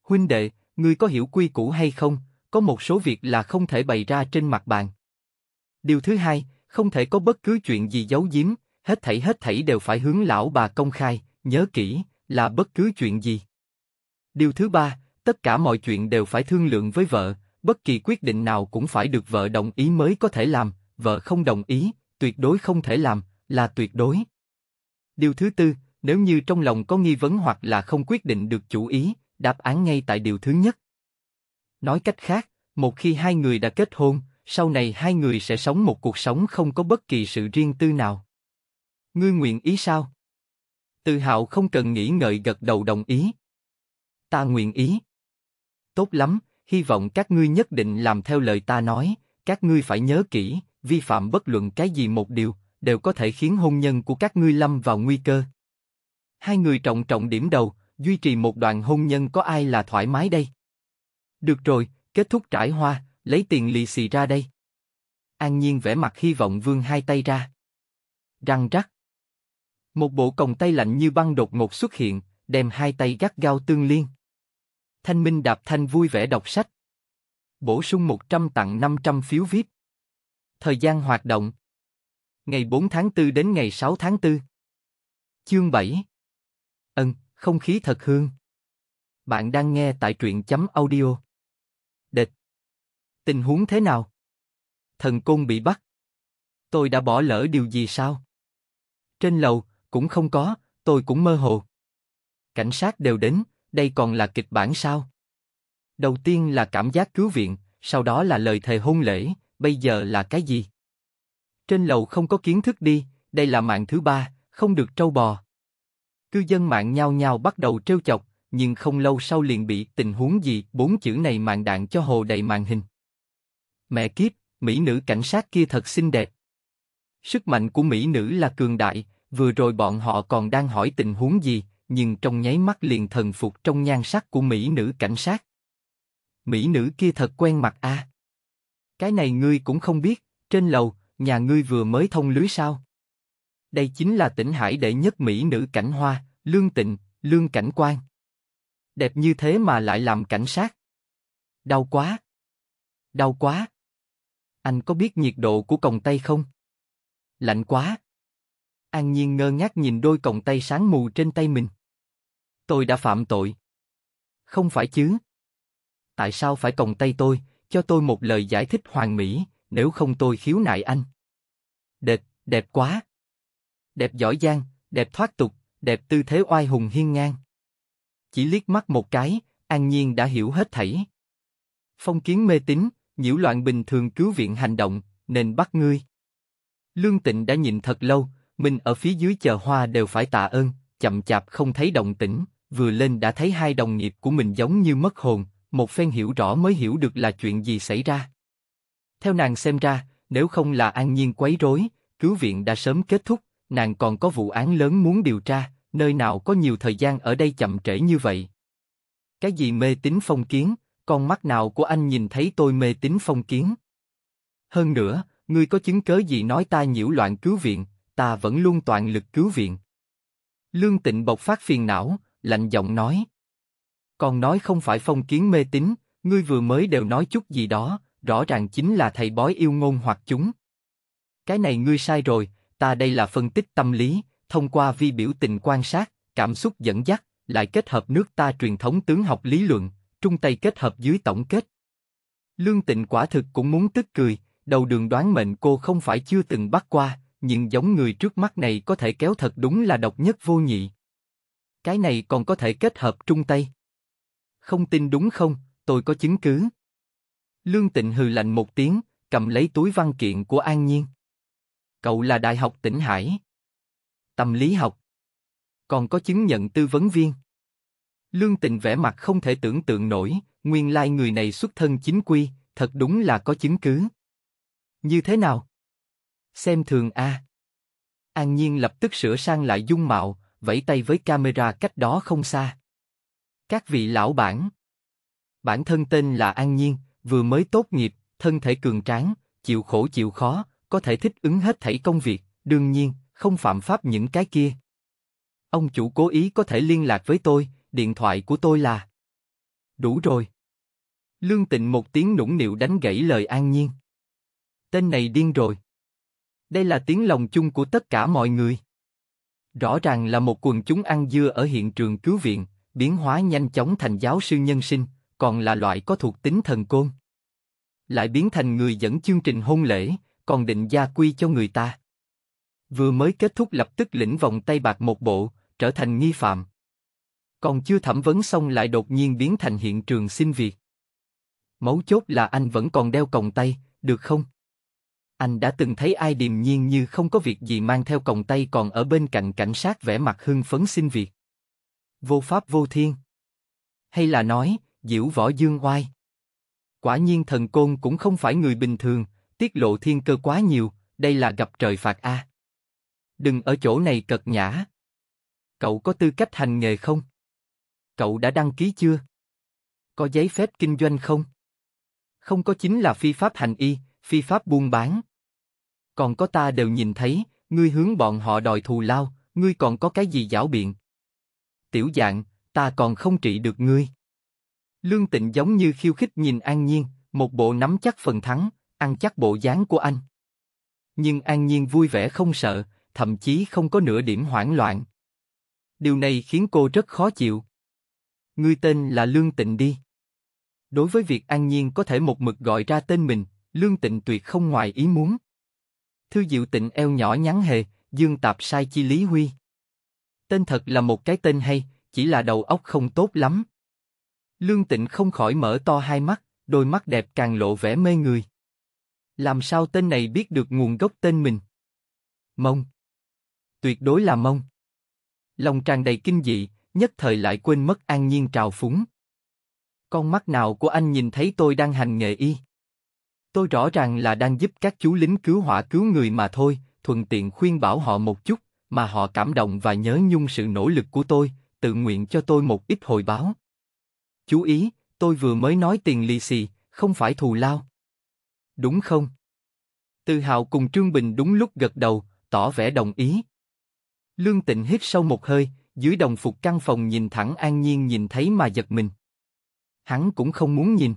Huynh đệ, ngươi có hiểu quy củ hay không? Có một số việc là không thể bày ra trên mặt bàn. Điều thứ hai, không thể có bất cứ chuyện gì giấu giếm, hết thảy hết thảy đều phải hướng lão bà công khai, nhớ kỹ, là bất cứ chuyện gì. Điều thứ ba, tất cả mọi chuyện đều phải thương lượng với vợ, bất kỳ quyết định nào cũng phải được vợ đồng ý mới có thể làm, vợ không đồng ý, tuyệt đối không thể làm, là tuyệt đối. Điều thứ tư, nếu như trong lòng có nghi vấn hoặc là không quyết định được chủ ý, đáp án ngay tại điều thứ nhất. Nói cách khác, một khi hai người đã kết hôn, sau này hai người sẽ sống một cuộc sống không có bất kỳ sự riêng tư nào. Ngươi nguyện ý sao? Từ Hạo không cần nghĩ ngợi gật đầu đồng ý. Ta nguyện ý. Tốt lắm, hy vọng các ngươi nhất định làm theo lời ta nói, các ngươi phải nhớ kỹ, vi phạm bất luận cái gì một điều, đều có thể khiến hôn nhân của các ngươi lâm vào nguy cơ. Hai người trọng trọng điểm đầu, duy trì một đoạn hôn nhân có ai là thoải mái đây? Được rồi, kết thúc trải hoa, lấy tiền lì xì ra đây. An Nhiên vẻ mặt hy vọng vương hai tay ra. Răng rắc. Một bộ còng tay lạnh như băng đột ngột xuất hiện, đem hai tay gắt gao tương liên. Thanh Minh đạp thanh vui vẻ đọc sách. Bổ sung 100 tặng 500 phiếu VIP. Thời gian hoạt động. Ngày 4 tháng 4 đến ngày 6 tháng 4. Chương 7. Ân, không khí thật hương. Bạn đang nghe tại truyện chấm audio. Địch. Tình huống thế nào? Thần côn bị bắt. Tôi đã bỏ lỡ điều gì sao? Trên lầu, cũng không có, tôi cũng mơ hồ. Cảnh sát đều đến, đây còn là kịch bản sao? Đầu tiên là cảm giác cứu viện, sau đó là lời thề hôn lễ, bây giờ là cái gì? Trên lầu không có kiến thức đi, đây là mạng thứ ba, không được trâu bò. Cư dân mạng nhao nhao bắt đầu trêu chọc, nhưng không lâu sau liền bị tình huống gì bốn chữ này mạng đạn cho hồ đầy màn hình. Mẹ kiếp, mỹ nữ cảnh sát kia thật xinh đẹp. Sức mạnh của mỹ nữ là cường đại, vừa rồi bọn họ còn đang hỏi tình huống gì, nhưng trong nháy mắt liền thần phục trong nhan sắc của mỹ nữ cảnh sát. Mỹ nữ kia thật quen mặt a. Cái này ngươi cũng không biết, trên lầu, nhà ngươi vừa mới thông lưới sao? Đây chính là tỉnh hải đệ nhất mỹ nữ cảnh hoa, lương tịnh, lương cảnh quan. Đẹp như thế mà lại làm cảnh sát. Đau quá. Đau quá. Anh có biết nhiệt độ của còng tay không? Lạnh quá. An Nhiên ngơ ngác nhìn đôi còng tay sáng mù trên tay mình. Tôi đã phạm tội. Không phải chứ. Tại sao phải còng tay tôi, cho tôi một lời giải thích hoàn mỹ, nếu không tôi khiếu nại anh. Đẹp, đẹp quá. Đẹp giỏi giang, đẹp thoát tục, đẹp tư thế oai hùng hiên ngang. Chỉ liếc mắt một cái, An Nhiên đã hiểu hết thảy. Phong kiến mê tín, nhiễu loạn bình thường cứu viện hành động, nên bắt ngươi. Lương Tịnh đã nhìn thật lâu, mình ở phía dưới chờ hoa đều phải tạ ơn, chậm chạp không thấy động tĩnh, vừa lên đã thấy hai đồng nghiệp của mình giống như mất hồn, một phen hiểu rõ mới hiểu được là chuyện gì xảy ra. Theo nàng xem ra, nếu không là an nhiên quấy rối, cứu viện đã sớm kết thúc, nàng còn có vụ án lớn muốn điều tra, nơi nào có nhiều thời gian ở đây chậm trễ như vậy. Cái gì mê tín phong kiến, con mắt nào của anh nhìn thấy tôi mê tín phong kiến? Hơn nữa, ngươi có chứng cớ gì nói ta nhiễu loạn cứu viện, ta vẫn luôn toàn lực cứu viện. Lương Tịnh bộc phát phiền não, lạnh giọng nói. Còn nói không phải phong kiến mê tín, ngươi vừa mới đều nói chút gì đó, rõ ràng chính là thầy bói yêu ngôn hoặc chúng. Cái này ngươi sai rồi, ta đây là phân tích tâm lý, thông qua vi biểu tình quan sát, cảm xúc dẫn dắt, lại kết hợp nước ta truyền thống tướng học lý luận, trung tây kết hợp dưới tổng kết. Lương Tịnh quả thực cũng muốn tức cười, đầu đường đoán mệnh cô không phải chưa từng bắt qua, nhưng giống người trước mắt này có thể kéo thật đúng là độc nhất vô nhị. Cái này còn có thể kết hợp trung tây. Không tin đúng không, tôi có chứng cứ. Lương Tịnh hừ lạnh một tiếng, cầm lấy túi văn kiện của An Nhiên. Cậu là Đại học Tỉnh Hải. Tâm lý học. Còn có chứng nhận tư vấn viên. Lương Tịnh vẻ mặt không thể tưởng tượng nổi, nguyên lai người này xuất thân chính quy, thật đúng là có chứng cứ. Như thế nào? Xem thường a. An Nhiên lập tức sửa sang lại dung mạo, vẫy tay với camera cách đó không xa. Các vị lão bản. Bản thân tên là An Nhiên, vừa mới tốt nghiệp, thân thể cường tráng, chịu khổ chịu khó, có thể thích ứng hết thảy công việc, đương nhiên, không phạm pháp những cái kia. Ông chủ cố ý có thể liên lạc với tôi, điện thoại của tôi là... Đủ rồi. Lương Tịnh một tiếng nũng nịu đánh gãy lời An Nhiên. Tên này điên rồi. Đây là tiếng lòng chung của tất cả mọi người. Rõ ràng là một quần chúng ăn dưa ở hiện trường cứu viện, biến hóa nhanh chóng thành giáo sư nhân sinh, còn là loại có thuộc tính thần côn. Lại biến thành người dẫn chương trình hôn lễ, còn định gia quy cho người ta. Vừa mới kết thúc lập tức lĩnh vòng tay bạc một bộ, trở thành nghi phạm. Còn chưa thẩm vấn xong lại đột nhiên biến thành hiện trường xin việc. Mấu chốt là anh vẫn còn đeo còng tay, được không? Anh đã từng thấy ai điềm nhiên như không có việc gì mang theo còng tay còn ở bên cạnh cảnh sát vẻ mặt hưng phấn xin việc. Vô pháp vô thiên. Hay là nói, diễu võ dương oai. Quả nhiên thần côn cũng không phải người bình thường, tiết lộ thiên cơ quá nhiều, đây là gặp trời phạt a. Đừng ở chỗ này cật nhã. Cậu có tư cách hành nghề không? Cậu đã đăng ký chưa? Có giấy phép kinh doanh không? Không có chính là phi pháp hành y, phi pháp buôn bán. Còn có ta đều nhìn thấy, ngươi hướng bọn họ đòi thù lao, ngươi còn có cái gì giảo biện? Tiểu dạng, ta còn không trị được ngươi. Lương Tịnh giống như khiêu khích nhìn An Nhiên, một bộ nắm chắc phần thắng, ăn chắc bộ dáng của anh. Nhưng An Nhiên vui vẻ không sợ, thậm chí không có nửa điểm hoảng loạn. Điều này khiến cô rất khó chịu. Ngươi tên là Lương Tịnh đi. Đối với việc An Nhiên có thể một mực gọi ra tên mình, Lương Tịnh tuyệt không ngoài ý muốn. Thư Diệu Tịnh eo nhỏ nhắn hề, Dương Tạp sai chi Lý Huy. Tên thật là một cái tên hay, chỉ là đầu óc không tốt lắm. Lương Tịnh không khỏi mở to hai mắt, đôi mắt đẹp càng lộ vẻ mê người. Làm sao tên này biết được nguồn gốc tên mình? Mông. Tuyệt đối là mông. Lòng tràn đầy kinh dị, nhất thời lại quên mất an nhiên trào phúng. Con mắt nào của anh nhìn thấy tôi đang hành nghề y? Tôi rõ ràng là đang giúp các chú lính cứu hỏa cứu người mà thôi, thuận tiện khuyên bảo họ một chút, mà họ cảm động và nhớ nhung sự nỗ lực của tôi, tự nguyện cho tôi một ít hồi báo. Chú ý, tôi vừa mới nói tiền lì xì, không phải thù lao. Đúng không? Từ Hào cùng Trương Bình đúng lúc gật đầu, tỏ vẻ đồng ý. Lương Tịnh hít sâu một hơi, dưới đồng phục căn phòng nhìn thẳng An Nhiên nhìn thấy mà giật mình. Hắn cũng không muốn nhìn.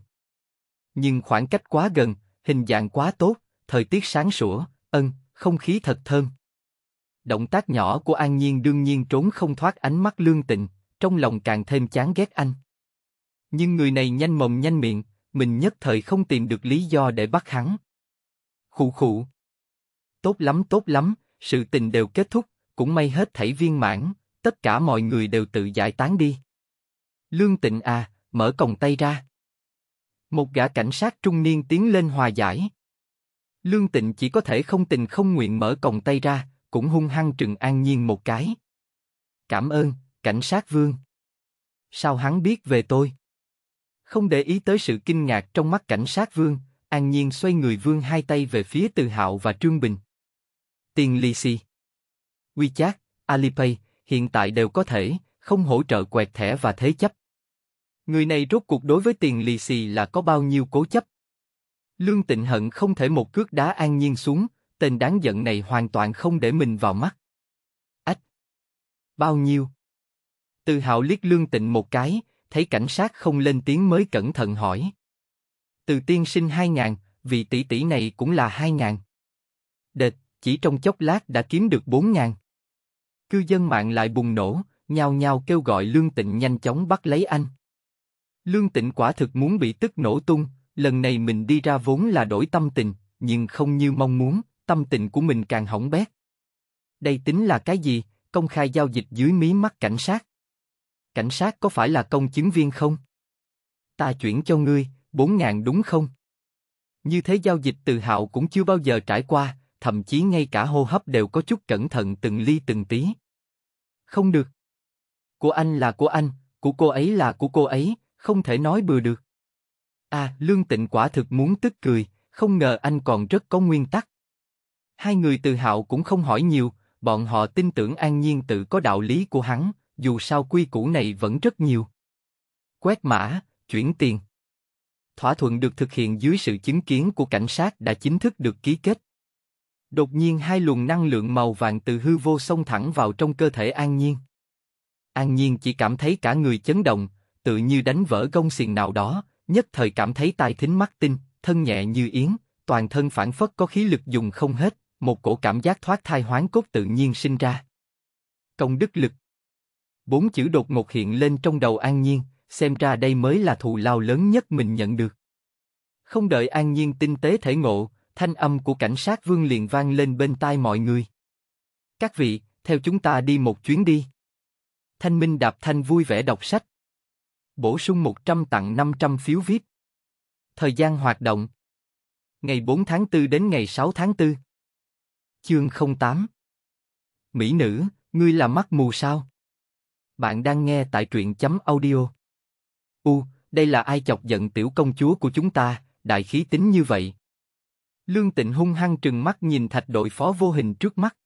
Nhưng khoảng cách quá gần, hình dạng quá tốt, thời tiết sáng sủa, ân, không khí thật thơm. Động tác nhỏ của An Nhiên đương nhiên trốn không thoát ánh mắt Lương Tịnh, trong lòng càng thêm chán ghét anh. Nhưng người này nhanh mồm nhanh miệng, mình nhất thời không tìm được lý do để bắt hắn. Khụ khụ. Tốt lắm tốt lắm, sự tình đều kết thúc, cũng may hết thảy viên mãn, tất cả mọi người đều tự giải tán đi. Lương Tịnh à, mở còng tay ra. Một gã cảnh sát trung niên tiến lên hòa giải. Lương Tịnh chỉ có thể không tình không nguyện mở còng tay ra, cũng hung hăng trừng An Nhiên một cái. Cảm ơn, cảnh sát vương. Sao hắn biết về tôi? Không để ý tới sự kinh ngạc trong mắt cảnh sát vương, An Nhiên xoay người vương hai tay về phía Từ Hạo và Trương Bình. Tiền lì xì. WeChat, Alipay, hiện tại đều có thể, không hỗ trợ quẹt thẻ và thế chấp. Người này rốt cuộc đối với tiền lì xì là có bao nhiêu cố chấp? Lương Tịnh hận không thể một cước đá an nhiên xuống, tên đáng giận này hoàn toàn không để mình vào mắt. Ách! Bao nhiêu? Từ hạo liếc Lương Tịnh một cái, thấy cảnh sát không lên tiếng mới cẩn thận hỏi. Từ tiên sinh hai ngàn, vị tỷ tỷ này cũng là hai ngàn. Đệt, chỉ trong chốc lát đã kiếm được bốn ngàn. Cư dân mạng lại bùng nổ, nhao nhao kêu gọi Lương Tịnh nhanh chóng bắt lấy anh. Lương Tịnh quả thực muốn bị tức nổ tung, lần này mình đi ra vốn là đổi tâm tình, nhưng không như mong muốn, tâm tình của mình càng hỏng bét. Đây tính là cái gì? Công khai giao dịch dưới mí mắt cảnh sát. Cảnh sát có phải là công chứng viên không? Ta chuyển cho ngươi, bốn ngàn đúng không? Như thế giao dịch từ hạo cũng chưa bao giờ trải qua, thậm chí ngay cả hô hấp đều có chút cẩn thận từng ly từng tí. Không được. Của anh là của anh, của cô ấy là của cô ấy, không thể nói bừa được. À, Lương Tịnh quả thực muốn tức cười, không ngờ anh còn rất có nguyên tắc. Hai người tự hào cũng không hỏi nhiều, bọn họ tin tưởng an nhiên tự có đạo lý của hắn, dù sao quy củ này vẫn rất nhiều. Quét mã, chuyển tiền. Thỏa thuận được thực hiện dưới sự chứng kiến của cảnh sát đã chính thức được ký kết. Đột nhiên hai luồng năng lượng màu vàng từ hư vô xông thẳng vào trong cơ thể An Nhiên. An Nhiên chỉ cảm thấy cả người chấn động, tự như đánh vỡ gông xiềng nào đó, nhất thời cảm thấy tai thính mắt tinh, thân nhẹ như yến, toàn thân phản phất có khí lực dùng không hết, một cổ cảm giác thoát thai hoán cốt tự nhiên sinh ra. Công đức lực. Bốn chữ đột ngột hiện lên trong đầu An Nhiên, xem ra đây mới là thù lao lớn nhất mình nhận được. Không đợi An Nhiên tinh tế thể ngộ, thanh âm của cảnh sát vương liền vang lên bên tai mọi người. Các vị, theo chúng ta đi một chuyến đi. Thanh Minh Đạp Thanh vui vẻ đọc sách. Bổ sung 100 tặng 500 phiếu VIP. Thời gian hoạt động. Ngày 4 tháng 4 đến ngày 6 tháng 4. Chương 08 Mỹ nữ, ngươi là mắt mù sao? Bạn đang nghe tại truyện chấm audio. U, đây là ai chọc giận tiểu công chúa của chúng ta, đại khí tính như vậy. Lương Tịnh hung hăng trừng mắt nhìn thạch đội phó vô hình trước mắt.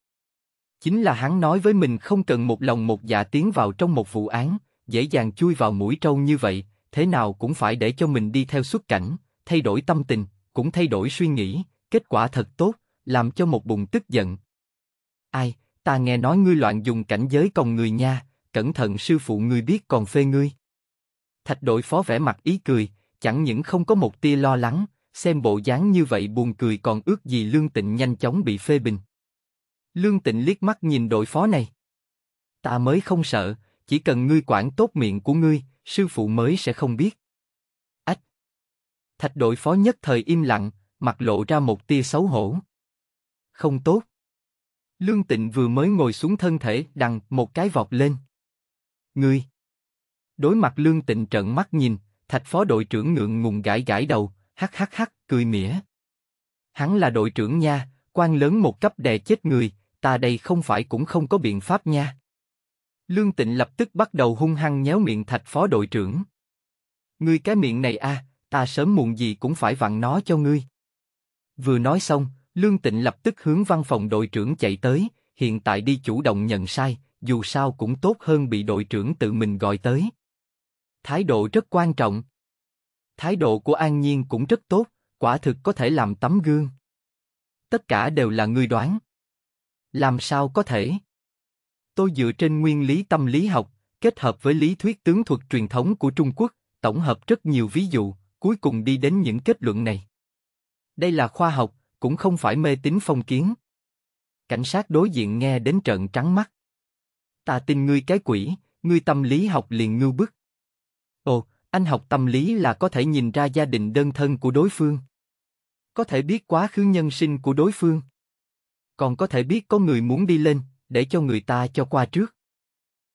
Chính là hắn nói với mình không cần một lòng một dạ tiến vào trong một vụ án, dễ dàng chui vào mũi trâu như vậy, thế nào cũng phải để cho mình đi theo xuất cảnh, thay đổi tâm tình, cũng thay đổi suy nghĩ, kết quả thật tốt, làm cho một bụng tức giận. Ai, ta nghe nói ngươi loạn dùng cảnh giới còn người nha, cẩn thận sư phụ ngươi biết còn phê ngươi. Thạch đội phó vẻ mặt ý cười, chẳng những không có một tia lo lắng, xem bộ dáng như vậy buồn cười còn ước gì Lương Tịnh nhanh chóng bị phê bình. Lương Tịnh liếc mắt nhìn đội phó này. Ta mới không sợ, chỉ cần ngươi quản tốt miệng của ngươi, sư phụ mới sẽ không biết. Ách! Thạch đội phó nhất thời im lặng, mặt lộ ra một tia xấu hổ. Không tốt. Lương Tịnh vừa mới ngồi xuống thân thể đằng một cái vọt lên. Ngươi! Đối mặt Lương Tịnh trợn mắt nhìn, thạch phó đội trưởng ngượng ngùng gãi gãi đầu, hắc hắc hắc, cười mỉa. Hắn là đội trưởng nha, quan lớn một cấp đè chết người, ta đây không phải cũng không có biện pháp nha. Lương Tịnh lập tức bắt đầu hung hăng nhéo miệng thạch phó đội trưởng. Ngươi cái miệng này a, ta sớm muộn gì cũng phải vặn nó cho ngươi. Vừa nói xong, Lương Tịnh lập tức hướng văn phòng đội trưởng chạy tới, hiện tại đi chủ động nhận sai, dù sao cũng tốt hơn bị đội trưởng tự mình gọi tới. Thái độ rất quan trọng. Thái độ của An Nhiên cũng rất tốt, quả thực có thể làm tấm gương. Tất cả đều là ngươi đoán. Làm sao có thể? Tôi dựa trên nguyên lý tâm lý học, kết hợp với lý thuyết tướng thuật truyền thống của Trung Quốc, tổng hợp rất nhiều ví dụ, cuối cùng đi đến những kết luận này. Đây là khoa học, cũng không phải mê tín phong kiến. Cảnh sát đối diện nghe đến trợn trắng mắt. Ta tin ngươi cái quỷ, ngươi tâm lý học liền ngưu bức. Ồ, anh học tâm lý là có thể nhìn ra gia đình đơn thân của đối phương. Có thể biết quá khứ nhân sinh của đối phương. Còn có thể biết có người muốn đi lên, để cho người ta cho qua trước.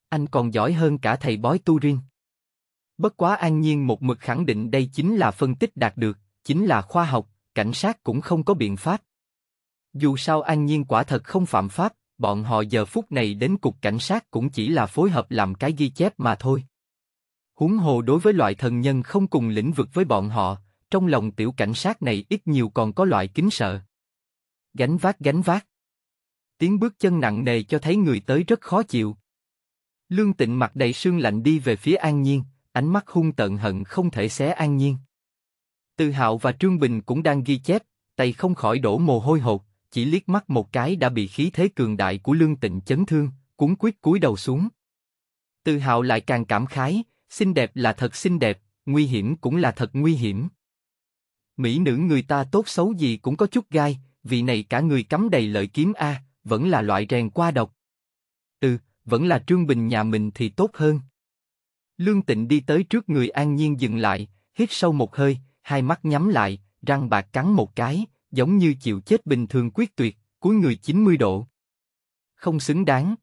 Anh còn giỏi hơn cả thầy bói tu riêng. Bất quá an nhiên một mực khẳng định đây chính là phân tích đạt được, chính là khoa học, cảnh sát cũng không có biện pháp, Dù sao An Nhiên quả thật không phạm pháp, bọn họ giờ phút này đến cục cảnh sát cũng chỉ là phối hợp làm cái ghi chép mà thôi. Huống hồ đối với loại thần nhân không cùng lĩnh vực với bọn họ, trong lòng tiểu cảnh sát này ít nhiều còn có loại kính sợ. Gánh vác gánh vác. Tiếng bước chân nặng nề cho thấy người tới rất khó chịu. Lương Tịnh mặt đầy sương lạnh đi về phía An Nhiên, ánh mắt hung tận hận không thể xé An Nhiên. Từ Hạo và Trương Bình cũng đang ghi chép, tay không khỏi đổ mồ hôi hột, chỉ liếc mắt một cái đã bị khí thế cường đại của Lương Tịnh chấn thương, cuốn quyết cúi đầu xuống. Từ Hạo lại càng cảm khái, xinh đẹp là thật xinh đẹp, nguy hiểm cũng là thật nguy hiểm. Mỹ nữ người ta tốt xấu gì cũng có chút gai, vị này cả người cắm đầy lợi kiếm a, vẫn là loại rèn qua độc. Ừ, vẫn là Trương Bình nhà mình thì tốt hơn. Lương Tịnh đi tới trước người An Nhiên dừng lại, hít sâu một hơi, hai mắt nhắm lại, răng bạc cắn một cái, giống như chịu chết bình thường quyết tuyệt, cúi người 90 độ. Không xứng đáng.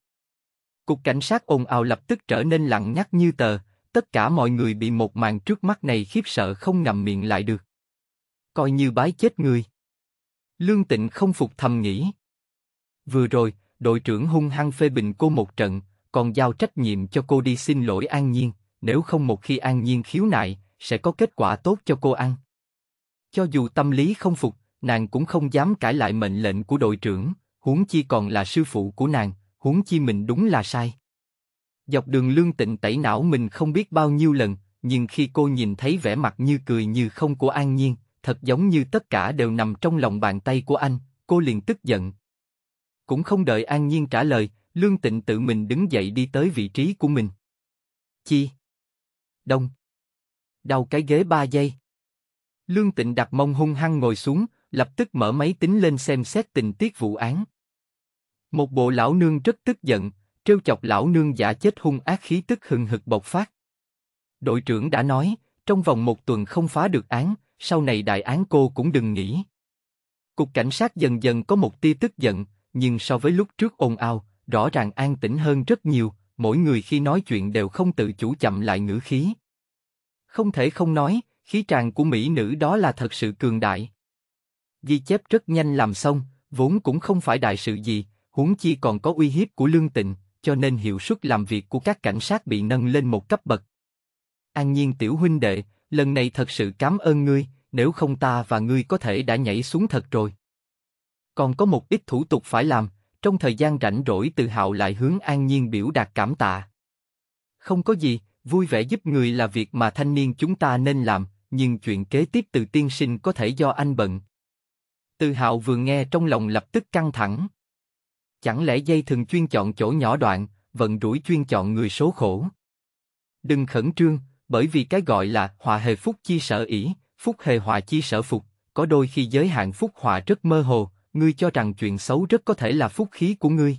Cục cảnh sát ồn ào lập tức trở nên lặng nhắc như tờ, tất cả mọi người bị một màn trước mắt này khiếp sợ không ngậm miệng lại được. Coi như bái chết người. Lương Tịnh không phục thầm nghĩ. Vừa rồi, đội trưởng hung hăng phê bình cô một trận, còn giao trách nhiệm cho cô đi xin lỗi An Nhiên, nếu không một khi An Nhiên khiếu nại, sẽ có kết quả tốt cho cô ăn. Cho dù tâm lý không phục, nàng cũng không dám cãi lại mệnh lệnh của đội trưởng, huống chi còn là sư phụ của nàng, huống chi mình đúng là sai. Dọc đường lương tịnh tẩy não mình không biết bao nhiêu lần, nhưng khi cô nhìn thấy vẻ mặt như cười như không của An Nhiên, thật giống như tất cả đều nằm trong lòng bàn tay của anh, cô liền tức giận. Cũng không đợi An Nhiên trả lời, Lương Tịnh tự mình đứng dậy đi tới vị trí của mình. Chi? Đông. Đau cái ghế ba giây. Lương Tịnh đặt mông hung hăng ngồi xuống, lập tức mở máy tính lên xem xét tình tiết vụ án. Một bộ lão nương rất tức giận, trêu chọc lão nương giả chết hung ác khí tức hừng hực bộc phát. Đội trưởng đã nói, trong vòng một tuần không phá được án, sau này đại án cô cũng đừng nghĩ. Cục cảnh sát dần dần có một tia tức giận, nhưng so với lúc trước ồn ào, rõ ràng an tĩnh hơn rất nhiều, mỗi người khi nói chuyện đều không tự chủ chậm lại ngữ khí. Không thể không nói, khí tràng của mỹ nữ đó là thật sự cường đại. Ghi chép rất nhanh làm xong, vốn cũng không phải đại sự gì, huống chi còn có uy hiếp của lương tịnh, cho nên hiệu suất làm việc của các cảnh sát bị nâng lên một cấp bậc. An nhiên tiểu huynh đệ, lần này thật sự cảm ơn ngươi, nếu không ta và ngươi có thể đã nhảy xuống thật rồi. Còn có một ít thủ tục phải làm, trong thời gian rảnh rỗi từ hạo lại hướng an nhiên biểu đạt cảm tạ. Không có gì, vui vẻ giúp người là việc mà thanh niên chúng ta nên làm, nhưng chuyện kế tiếp từ tiên sinh có thể do anh bận. Từ hạo vừa nghe trong lòng lập tức căng thẳng. Chẳng lẽ dây thường chuyên chọn chỗ nhỏ đoạn, vận rủi chuyên chọn người số khổ. Đừng khẩn trương, bởi vì cái gọi là hòa hề phúc chi sở ỷ, phúc hề hòa chi sở phục, có đôi khi giới hạn phúc hòa rất mơ hồ, ngươi cho rằng chuyện xấu rất có thể là phúc khí của ngươi.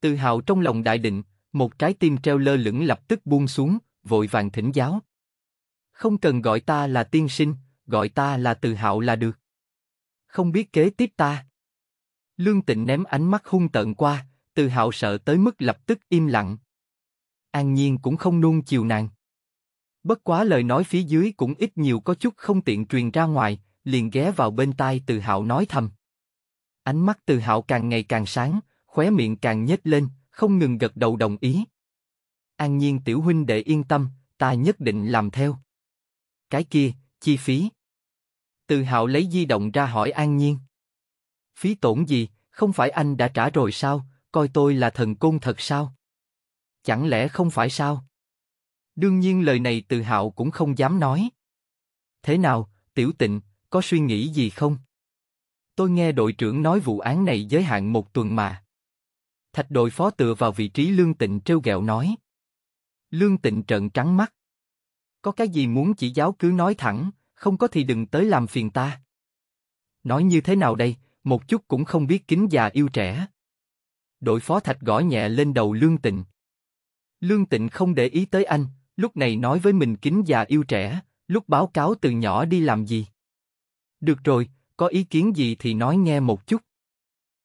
Tự hào trong lòng đại định, một trái tim treo lơ lửng lập tức buông xuống, vội vàng thỉnh giáo. Không cần gọi ta là tiên sinh, gọi ta là tự hạo là được. Không biết kế tiếp ta. Lương Tịnh ném ánh mắt hung tợn qua, tự hạo sợ tới mức lập tức im lặng. An Nhiên cũng không nuông chiều nàng. Bất quá lời nói phía dưới cũng ít nhiều có chút không tiện truyền ra ngoài, liền ghé vào bên tai tự Hạo nói thầm. Ánh mắt Từ Hạo càng ngày càng sáng, khóe miệng càng nhếch lên, không ngừng gật đầu đồng ý. An Nhiên tiểu huynh đệ yên tâm, ta nhất định làm theo. Cái kia, chi phí. Từ Hạo lấy di động ra hỏi An Nhiên. Phí tổn gì, không phải anh đã trả rồi sao, coi tôi là thần côn thật sao? Chẳng lẽ không phải sao? Đương nhiên lời này Từ Hạo cũng không dám nói. Thế nào, Tiểu Tịnh, có suy nghĩ gì không? Tôi nghe đội trưởng nói vụ án này giới hạn một tuần mà. Thạch đội phó tựa vào vị trí Lương Tịnh trêu ghẹo nói. Lương Tịnh trợn trắng mắt. Có cái gì muốn chỉ giáo cứ nói thẳng, không có thì đừng tới làm phiền ta. Nói như thế nào đây, một chút cũng không biết kính già yêu trẻ. Đội phó Thạch gõ nhẹ lên đầu Lương Tịnh. Lương Tịnh không để ý tới anh, lúc này nói với mình kính già yêu trẻ, lúc báo cáo từ nhỏ đi làm gì. Được rồi, có ý kiến gì thì nói nghe một chút.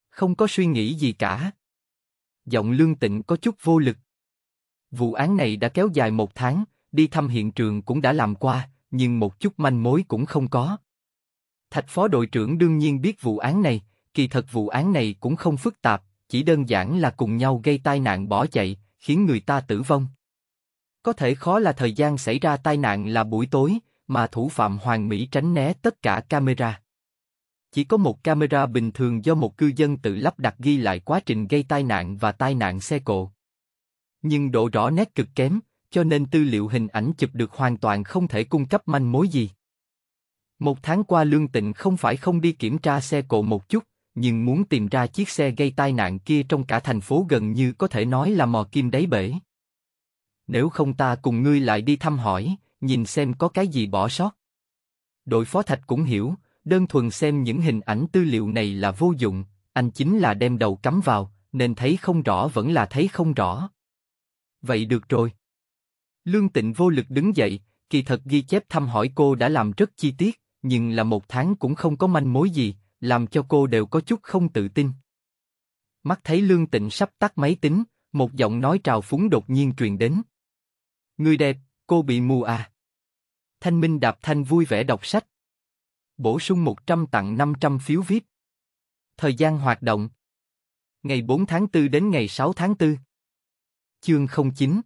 Không có suy nghĩ gì cả. Giọng Lương Tịnh có chút vô lực. Vụ án này đã kéo dài một tháng, đi thăm hiện trường cũng đã làm qua, nhưng một chút manh mối cũng không có. Thạch phó đội trưởng đương nhiên biết vụ án này, kỳ thật vụ án này cũng không phức tạp, chỉ đơn giản là cùng nhau gây tai nạn bỏ chạy, khiến người ta tử vong. Có thể khó là thời gian xảy ra tai nạn là buổi tối, mà thủ phạm Hoàng Mỹ tránh né tất cả camera. Chỉ có một camera bình thường do một cư dân tự lắp đặt ghi lại quá trình gây tai nạn và tai nạn xe cộ. Nhưng độ rõ nét cực kém, cho nên tư liệu hình ảnh chụp được hoàn toàn không thể cung cấp manh mối gì. Một tháng qua Lương Tịnh không phải không đi kiểm tra xe cộ một chút, nhưng muốn tìm ra chiếc xe gây tai nạn kia trong cả thành phố gần như có thể nói là mò kim đáy bể. Nếu không ta cùng ngươi lại đi thăm hỏi, nhìn xem có cái gì bỏ sót. Đội phó thạch cũng hiểu, đơn thuần xem những hình ảnh tư liệu này là vô dụng, anh chính là đem đầu cắm vào, nên thấy không rõ vẫn là thấy không rõ. Vậy được rồi. Lương Tịnh vô lực đứng dậy, kỳ thật ghi chép thăm hỏi cô đã làm rất chi tiết, nhưng là một tháng cũng không có manh mối gì, làm cho cô đều có chút không tự tin. Mắt thấy Lương Tịnh sắp tắt máy tính, một giọng nói trào phúng đột nhiên truyền đến. Người đẹp, cô bị mù à? Thanh Minh Đạp Thanh vui vẻ đọc sách. Bổ sung 100 tặng 500 phiếu VIP. Thời gian hoạt động. Ngày 4 tháng 4 đến ngày 6 tháng 4. Chương 09.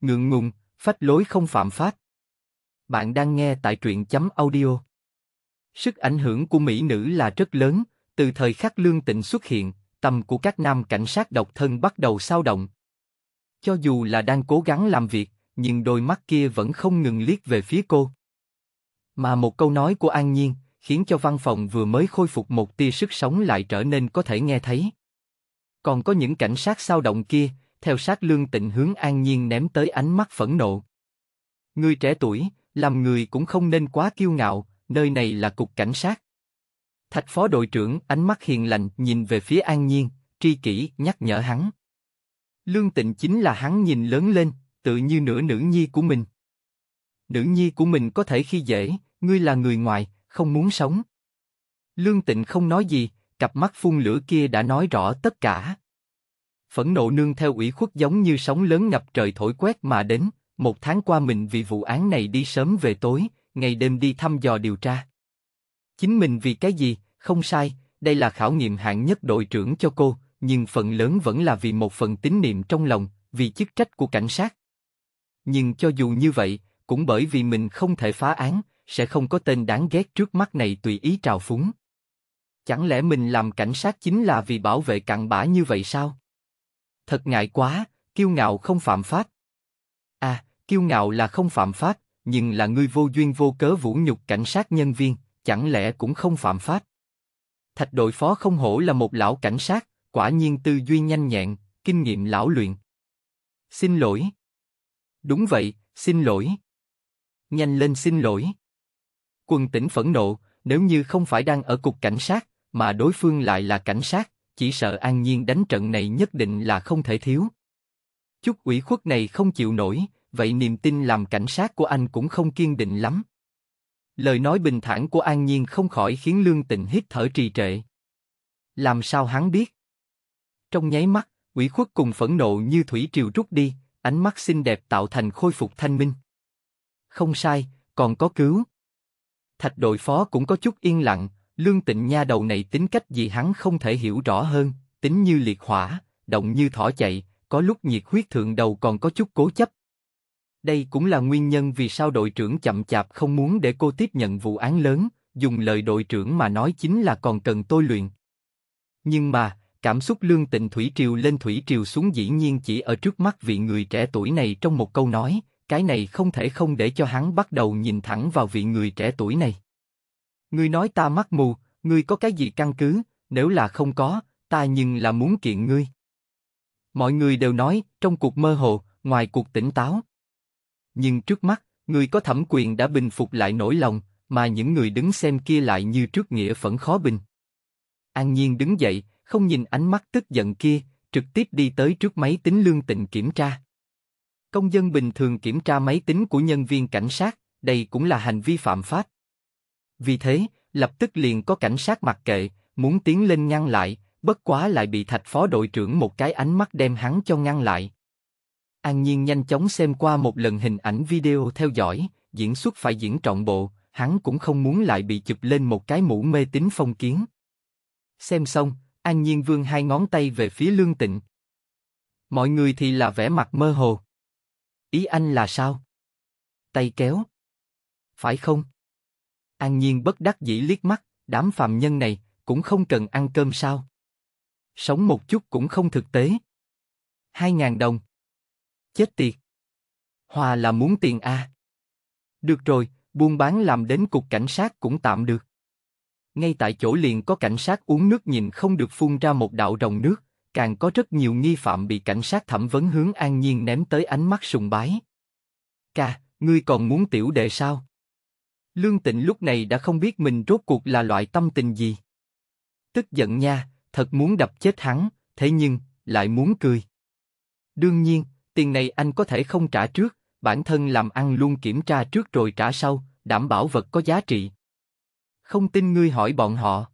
Ngượng ngùng, phách lối không phạm pháp. Bạn đang nghe tại truyện chấm audio. Sức ảnh hưởng của mỹ nữ là rất lớn, từ thời khắc lương tịnh xuất hiện, tâm của các nam cảnh sát độc thân bắt đầu sao động. Cho dù là đang cố gắng làm việc, nhưng đôi mắt kia vẫn không ngừng liếc về phía cô. Mà một câu nói của An Nhiên, khiến cho văn phòng vừa mới khôi phục một tia sức sống lại trở nên có thể nghe thấy. Còn có những cảnh sát sao động kia, theo sát lương tịnh hướng An Nhiên ném tới ánh mắt phẫn nộ. Người trẻ tuổi, làm người cũng không nên quá kiêu ngạo, nơi này là cục cảnh sát. Thạch phó đội trưởng ánh mắt hiền lành nhìn về phía An Nhiên, tri kỷ nhắc nhở hắn. Lương Tịnh chính là hắn nhìn lớn lên, tự như nửa nữ nhi của mình. Nữ nhi của mình có thể khi dễ, ngươi là người ngoài, không muốn sống. Lương Tịnh không nói gì, cặp mắt phun lửa kia đã nói rõ tất cả. Phẫn nộ nương theo ủy khuất giống như sóng lớn ngập trời thổi quét mà đến, một tháng qua mình vì vụ án này đi sớm về tối, ngày đêm đi thăm dò điều tra. Chính mình vì cái gì, không sai, đây là khảo nghiệm hạng nhất đội trưởng cho cô, nhưng phần lớn vẫn là vì một phần tín niệm trong lòng, vì chức trách của cảnh sát. Nhưng cho dù như vậy, cũng bởi vì mình không thể phá án, sẽ không có tên đáng ghét trước mắt này tùy ý trào phúng. Chẳng lẽ mình làm cảnh sát chính là vì bảo vệ cặn bã như vậy sao? Thật ngại quá, kiêu ngạo không phạm pháp. À, kiêu ngạo là không phạm pháp, nhưng là ngươi vô duyên vô cớ vũ nhục cảnh sát nhân viên, chẳng lẽ cũng không phạm pháp? Thạch đội phó không hổ là một lão cảnh sát, quả nhiên tư duy nhanh nhẹn, kinh nghiệm lão luyện. Xin lỗi. Đúng vậy, xin lỗi. Nhanh lên xin lỗi. Quân tỉnh phẫn nộ, nếu như không phải đang ở cục cảnh sát, mà đối phương lại là cảnh sát, chỉ sợ an nhiên đánh trận này nhất định là không thể thiếu. Chút ủy khuất này không chịu nổi, vậy niềm tin làm cảnh sát của anh cũng không kiên định lắm. Lời nói bình thản của An Nhiên không khỏi khiến Lương Tịnh hít thở trì trệ. Làm sao hắn biết? Trong nháy mắt, ủy khuất cùng phẫn nộ như thủy triều rút đi, ánh mắt xinh đẹp tạo thành khôi phục thanh minh. Không sai, còn có cứu. Thạch đội phó cũng có chút yên lặng, Lương Tịnh nha đầu này tính cách gì hắn không thể hiểu rõ hơn, tính như liệt hỏa, động như thỏ chạy, có lúc nhiệt huyết thượng đầu còn có chút cố chấp. Đây cũng là nguyên nhân vì sao đội trưởng chậm chạp không muốn để cô tiếp nhận vụ án lớn, dùng lời đội trưởng mà nói chính là còn cần tôi luyện. Nhưng mà, cảm xúc lương tịnh thủy triều lên thủy triều xuống dĩ nhiên chỉ ở trước mắt vị người trẻ tuổi này trong một câu nói, cái này không thể không để cho hắn bắt đầu nhìn thẳng vào vị người trẻ tuổi này. Ngươi nói ta mắt mù, ngươi có cái gì căn cứ, nếu là không có, ta nhưng là muốn kiện ngươi. Mọi người đều nói, trong cuộc mơ hồ, ngoài cuộc tỉnh táo. Nhưng trước mắt, người có thẩm quyền đã bình phục lại nỗi lòng, mà những người đứng xem kia lại như trước nghĩa phẫn khó bình. An Nhiên đứng dậy, không nhìn ánh mắt tức giận kia, trực tiếp đi tới trước máy tính lương tịnh kiểm tra. Công dân bình thường kiểm tra máy tính của nhân viên cảnh sát, đây cũng là hành vi phạm pháp. Vì thế, lập tức liền có cảnh sát mặc kệ, muốn tiến lên ngăn lại, bất quá lại bị thạch phó đội trưởng một cái ánh mắt đem hắn cho ngăn lại. An Nhiên nhanh chóng xem qua một lần hình ảnh video theo dõi, diễn xuất phải diễn trọn bộ, hắn cũng không muốn lại bị chụp lên một cái mũ mê tín phong kiến. Xem xong, An Nhiên vương hai ngón tay về phía Lương Tịnh. Mọi người thì là vẻ mặt mơ hồ. Ý anh là sao? Tay kéo. Phải không? An Nhiên bất đắc dĩ liếc mắt, đám phàm nhân này, cũng không cần ăn cơm sao? Sống một chút cũng không thực tế. Hai ngàn đồng. Chết tiệt. Hòa là muốn tiền a. Được rồi, buôn bán làm đến cục cảnh sát cũng tạm được. Ngay tại chỗ liền có cảnh sát uống nước nhìn không được phun ra một đạo rồng nước, càng có rất nhiều nghi phạm bị cảnh sát thẩm vấn hướng an nhiên ném tới ánh mắt sùng bái. Ca, ngươi còn muốn tiểu đệ sao? Lương Tịnh lúc này đã không biết mình rốt cuộc là loại tâm tình gì. Tức giận nha, thật muốn đập chết hắn, thế nhưng, lại muốn cười. Đương nhiên, tiền này anh có thể không trả trước, bản thân làm ăn luôn kiểm tra trước rồi trả sau, đảm bảo vật có giá trị. Không tin ngươi hỏi bọn họ.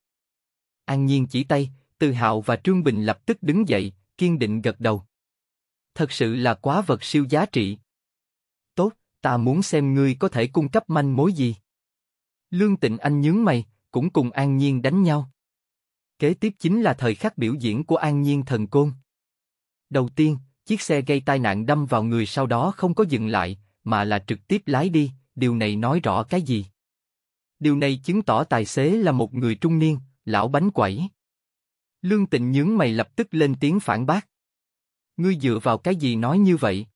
An Nhiên chỉ tay, từ Hạo và Trương Bình lập tức đứng dậy, kiên định gật đầu. Thật sự là quá vật siêu giá trị. Tốt, ta muốn xem ngươi có thể cung cấp manh mối gì. Lương Tịnh Anh nhướng mày, cũng cùng An Nhiên đánh nhau. Kế tiếp chính là thời khắc biểu diễn của An Nhiên thần côn. Đầu tiên, chiếc xe gây tai nạn đâm vào người sau đó không có dừng lại, mà là trực tiếp lái đi, điều này nói rõ cái gì? Điều này chứng tỏ tài xế là một người trung niên, lão bánh quẩy. Lương Tịnh nhướng mày lập tức lên tiếng phản bác. Ngươi dựa vào cái gì nói như vậy?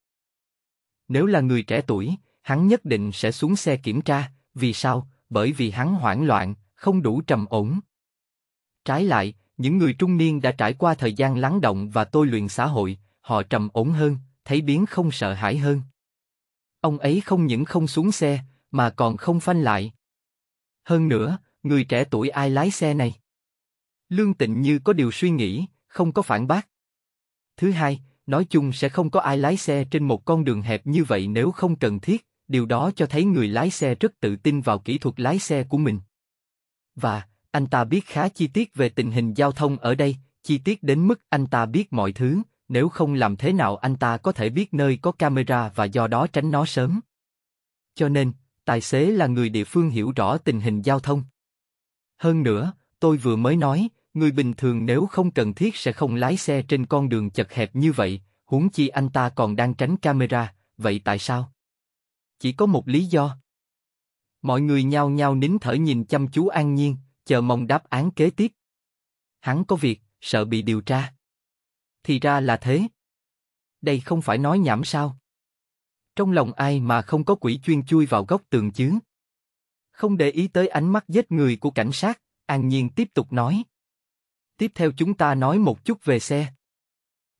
Nếu là người trẻ tuổi, hắn nhất định sẽ xuống xe kiểm tra, vì sao? Bởi vì hắn hoảng loạn, không đủ trầm ổn. Trái lại, những người trung niên đã trải qua thời gian lắng động và tôi luyện xã hội, họ trầm ổn hơn, thấy biến không sợ hãi hơn. Ông ấy không những không xuống xe, mà còn không phanh lại. Hơn nữa, người trẻ tuổi ai lái xe này? Lương Tịnh như có điều suy nghĩ, không có phản bác. Thứ hai, nói chung sẽ không có ai lái xe trên một con đường hẹp như vậy nếu không cần thiết, điều đó cho thấy người lái xe rất tự tin vào kỹ thuật lái xe của mình. Và, anh ta biết khá chi tiết về tình hình giao thông ở đây, chi tiết đến mức anh ta biết mọi thứ, nếu không làm thế nào anh ta có thể biết nơi có camera và do đó tránh nó sớm. Cho nên, tài xế là người địa phương hiểu rõ tình hình giao thông. Hơn nữa, tôi vừa mới nói, người bình thường nếu không cần thiết sẽ không lái xe trên con đường chật hẹp như vậy, huống chi anh ta còn đang tránh camera, vậy tại sao? Chỉ có một lý do. Mọi người nhao nhao nín thở nhìn chăm chú An Nhiên, chờ mong đáp án kế tiếp. Hắn có việc, sợ bị điều tra. Thì ra là thế. Đây không phải nói nhảm sao? Trong lòng ai mà không có quỷ chuyên chui vào góc tường chứ? Không để ý tới ánh mắt giết người của cảnh sát, An Nhiên tiếp tục nói. Tiếp theo chúng ta nói một chút về xe.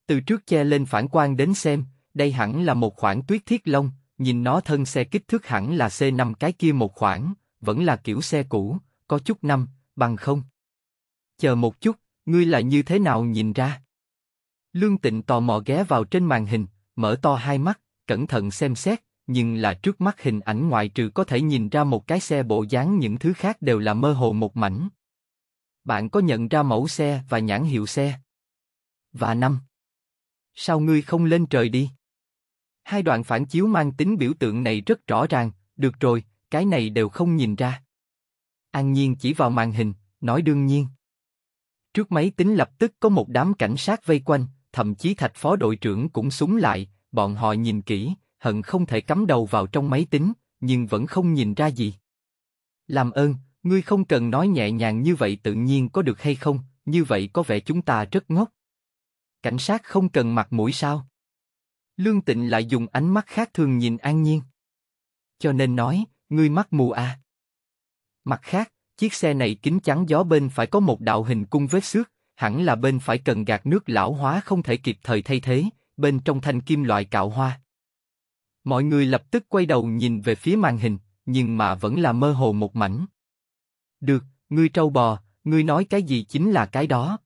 Từ trước che lên phản quang đến xem, đây hẳn là một khoản tuyết thiết long, nhìn nó thân xe kích thước hẳn là C5 cái kia một khoản, vẫn là kiểu xe cũ, có chút năm, bằng không. Chờ một chút, ngươi là như thế nào nhìn ra? Lương Tịnh tò mò ghé vào trên màn hình, mở to hai mắt, cẩn thận xem xét, nhưng là trước mắt hình ảnh ngoại trừ có thể nhìn ra một cái xe bộ dáng những thứ khác đều là mơ hồ một mảnh. Bạn có nhận ra mẫu xe và nhãn hiệu xe? Và năm. Sao ngươi không lên trời đi? Hai đoạn phản chiếu mang tính biểu tượng này rất rõ ràng, được rồi, cái này đều không nhìn ra. An Nhiên chỉ vào màn hình, nói đương nhiên. Trước máy tính lập tức có một đám cảnh sát vây quanh, thậm chí thạch phó đội trưởng cũng súng lại, bọn họ nhìn kỹ, hận không thể cắm đầu vào trong máy tính, nhưng vẫn không nhìn ra gì. Làm ơn, ngươi không cần nói nhẹ nhàng như vậy tự nhiên có được hay không, như vậy có vẻ chúng ta rất ngốc. Cảnh sát không cần mặt mũi sao? Lương Tịnh lại dùng ánh mắt khác thường nhìn An Nhiên. Cho nên nói, ngươi mắt mù à. Mặt khác, chiếc xe này kính chắn gió bên phải có một đạo hình cung vết xước, hẳn là bên phải cần gạt nước lão hóa không thể kịp thời thay thế, bên trong thanh kim loại cạo hoa. Mọi người lập tức quay đầu nhìn về phía màn hình, nhưng mà vẫn là mơ hồ một mảnh. Được, ngươi trâu bò, ngươi nói cái gì chính là cái đó.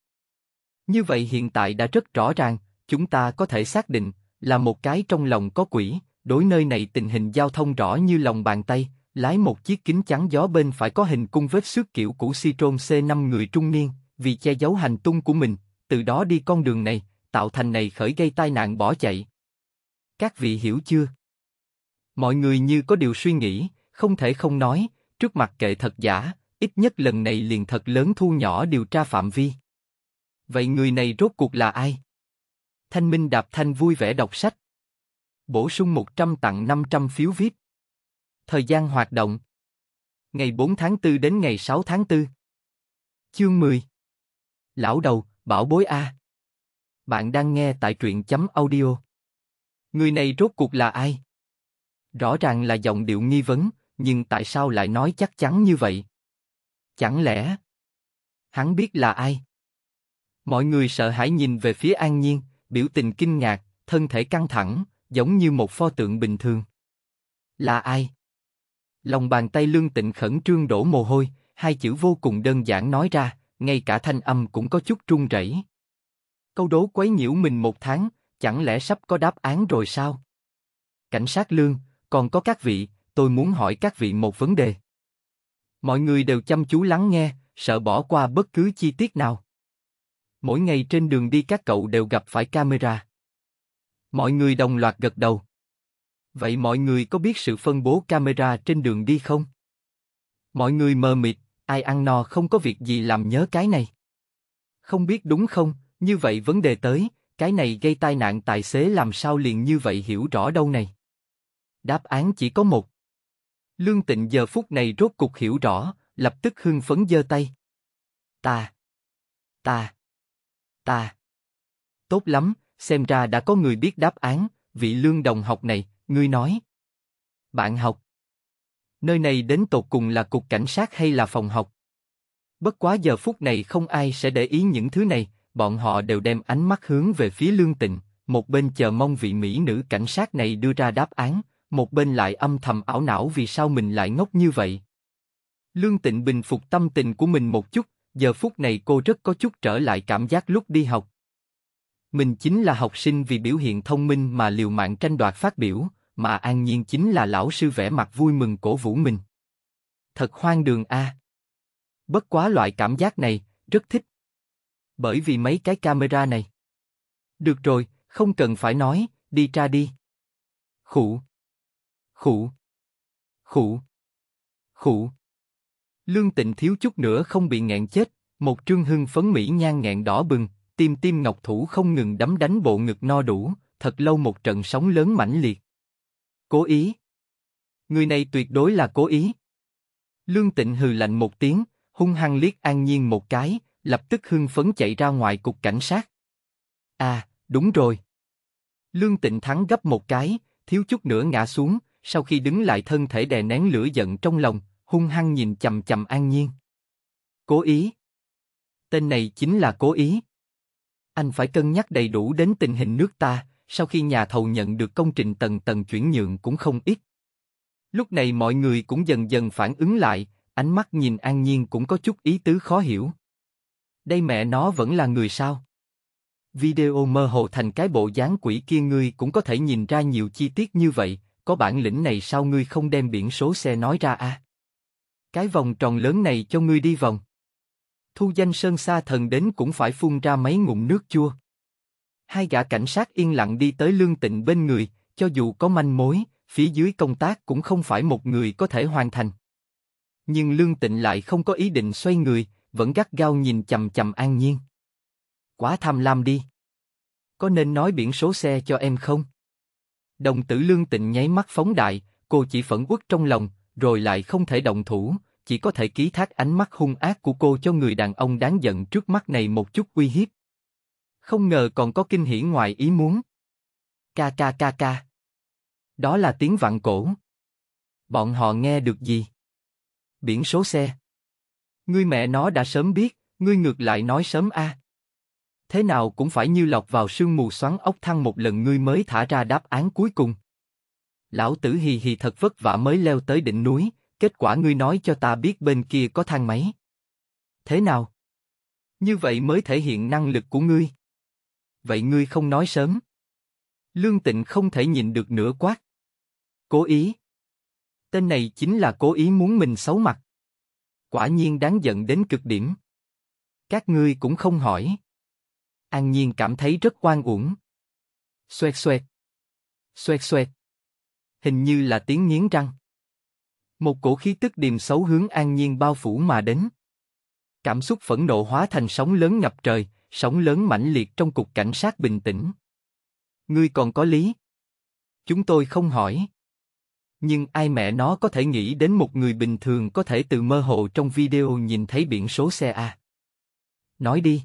Như vậy hiện tại đã rất rõ ràng, chúng ta có thể xác định, là một cái trong lòng có quỷ, đối nơi này tình hình giao thông rõ như lòng bàn tay, lái một chiếc kính chắn gió bên phải có hình cung vết xước kiểu cũ Citroen C5 người trung niên, vì che giấu hành tung của mình, từ đó đi con đường này, tạo thành này khởi gây tai nạn bỏ chạy. Các vị hiểu chưa? Mọi người như có điều suy nghĩ, không thể không nói, trước mặt kệ thật giả, ít nhất lần này liền thật lớn thu nhỏ điều tra phạm vi. Vậy người này rốt cuộc là ai? Thanh Minh Đạp Thanh vui vẻ đọc sách. Bổ sung 100 tặng 500 phiếu VIP. Thời gian hoạt động. Ngày 4 tháng 4 đến ngày 6 tháng 4. Chương 10. Lão đầu, bảo bối A. Bạn đang nghe tại truyện chấm audio. Người này rốt cuộc là ai? Rõ ràng là giọng điệu nghi vấn, nhưng tại sao lại nói chắc chắn như vậy? Chẳng lẽ hắn biết là ai? Mọi người sợ hãi nhìn về phía An Nhiên, biểu tình kinh ngạc, thân thể căng thẳng, giống như một pho tượng bình thường. Là ai? Lòng bàn tay lương tịnh khẩn trương đổ mồ hôi, hai chữ vô cùng đơn giản nói ra, ngay cả thanh âm cũng có chút run rẩy. Câu đố quấy nhiễu mình một tháng, chẳng lẽ sắp có đáp án rồi sao? Cảnh sát lương, còn có các vị, tôi muốn hỏi các vị một vấn đề. Mọi người đều chăm chú lắng nghe, sợ bỏ qua bất cứ chi tiết nào. Mỗi ngày trên đường đi các cậu đều gặp phải camera. Mọi người đồng loạt gật đầu. Vậy mọi người có biết sự phân bố camera trên đường đi không? Mọi người mờ mịt, ai ăn no không có việc gì làm nhớ cái này. Không biết đúng không, như vậy vấn đề tới, cái này gây tai nạn tài xế làm sao liền như vậy hiểu rõ đâu này. Đáp án chỉ có một. Lương Tịnh giờ phút này rốt cục hiểu rõ, lập tức hưng phấn giơ tay. Ta, ta, ta. Tốt lắm, xem ra đã có người biết đáp án, vị lương đồng học này, ngươi nói. Bạn học. Nơi này đến tột cùng là cục cảnh sát hay là phòng học? Bất quá giờ phút này không ai sẽ để ý những thứ này, bọn họ đều đem ánh mắt hướng về phía lương tịnh, một bên chờ mong vị mỹ nữ cảnh sát này đưa ra đáp án, một bên lại âm thầm ảo não vì sao mình lại ngốc như vậy. Lương Tịnh bình phục tâm tình của mình một chút, giờ phút này cô rất có chút trở lại cảm giác lúc đi học. Mình chính là học sinh vì biểu hiện thông minh mà liều mạng tranh đoạt phát biểu, mà An Nhiên chính là lão sư vẻ mặt vui mừng cổ vũ mình. Thật hoang đường a. Bất quá loại cảm giác này, rất thích. Bởi vì mấy cái camera này. Được rồi, không cần phải nói, đi tra đi. Khủ khụ, khụ, khụ. Lương Tịnh thiếu chút nữa không bị nghẹn chết, một trương hưng phấn mỹ nhan nghẹn đỏ bừng, tim tim ngọc thủ không ngừng đấm đánh bộ ngực no đủ, thật lâu một trận sóng lớn mãnh liệt. Cố ý. Người này tuyệt đối là cố ý. Lương Tịnh hừ lạnh một tiếng, hung hăng liếc An Nhiên một cái, lập tức hưng phấn chạy ra ngoài cục cảnh sát. À, đúng rồi. Lương Tịnh thắng gấp một cái, thiếu chút nữa ngã xuống, sau khi đứng lại thân thể đè nén lửa giận trong lòng, hung hăng nhìn chầm chầm An Nhiên. Cố ý. Tên này chính là cố ý. Anh phải cân nhắc đầy đủ đến tình hình nước ta, sau khi nhà thầu nhận được công trình tầng tầng chuyển nhượng cũng không ít. Lúc này mọi người cũng dần dần phản ứng lại, ánh mắt nhìn An Nhiên cũng có chút ý tứ khó hiểu. Đây mẹ nó vẫn là người sao? Video mơ hồ thành cái bộ dáng quỷ kia ngươi cũng có thể nhìn ra nhiều chi tiết như vậy, có bản lĩnh này sao ngươi không đem biển số xe nói ra a? Cái vòng tròn lớn này cho ngươi đi vòng. Thu danh sơn xa thần đến cũng phải phun ra mấy ngụm nước chua. Hai gã cảnh sát yên lặng đi tới lương tịnh bên người, cho dù có manh mối, phía dưới công tác cũng không phải một người có thể hoàn thành. Nhưng lương tịnh lại không có ý định xoay người, vẫn gắt gao nhìn chầm chầm an nhiên. Quá tham lam đi. Có nên nói biển số xe cho em không? Đồng tử lương tịnh nháy mắt phóng đại, cô chỉ phẫn uất trong lòng, rồi lại không thể động thủ, chỉ có thể ký thác ánh mắt hung ác của cô cho người đàn ông đáng giận trước mắt này một chút uy hiếp. Không ngờ còn có kinh hỉ ngoài ý muốn. Ca ca ca ca. Đó là tiếng vặn cổ. Bọn họ nghe được gì? Biển số xe. Ngươi mẹ nó đã sớm biết, ngươi ngược lại nói sớm a. Thế nào cũng phải như lọc vào sương mù xoắn ốc thăng một lần ngươi mới thả ra đáp án cuối cùng. Lão tử hì hì thật vất vả mới leo tới đỉnh núi, kết quả ngươi nói cho ta biết bên kia có thang máy. Thế nào? Như vậy mới thể hiện năng lực của ngươi. Vậy ngươi không nói sớm. Lương Tịnh không thể nhìn được nữa quát. Cố ý. Tên này chính là cố ý muốn mình xấu mặt. Quả nhiên đáng giận đến cực điểm. Các ngươi cũng không hỏi. An Nhiên cảm thấy rất oan uổng. Xoẹt xoẹt. Xoẹt xoẹt. Hình như là tiếng nghiến răng. Một cổ khí tức điềm xấu hướng an nhiên bao phủ mà đến. Cảm xúc phẫn nộ hóa thành sóng lớn ngập trời, sóng lớn mãnh liệt trong cục cảnh sát bình tĩnh. Ngươi còn có lý. Chúng tôi không hỏi. Nhưng ai mẹ nó có thể nghĩ đến một người bình thường có thể từ mơ hồ trong video nhìn thấy biển số xe A. Nói đi.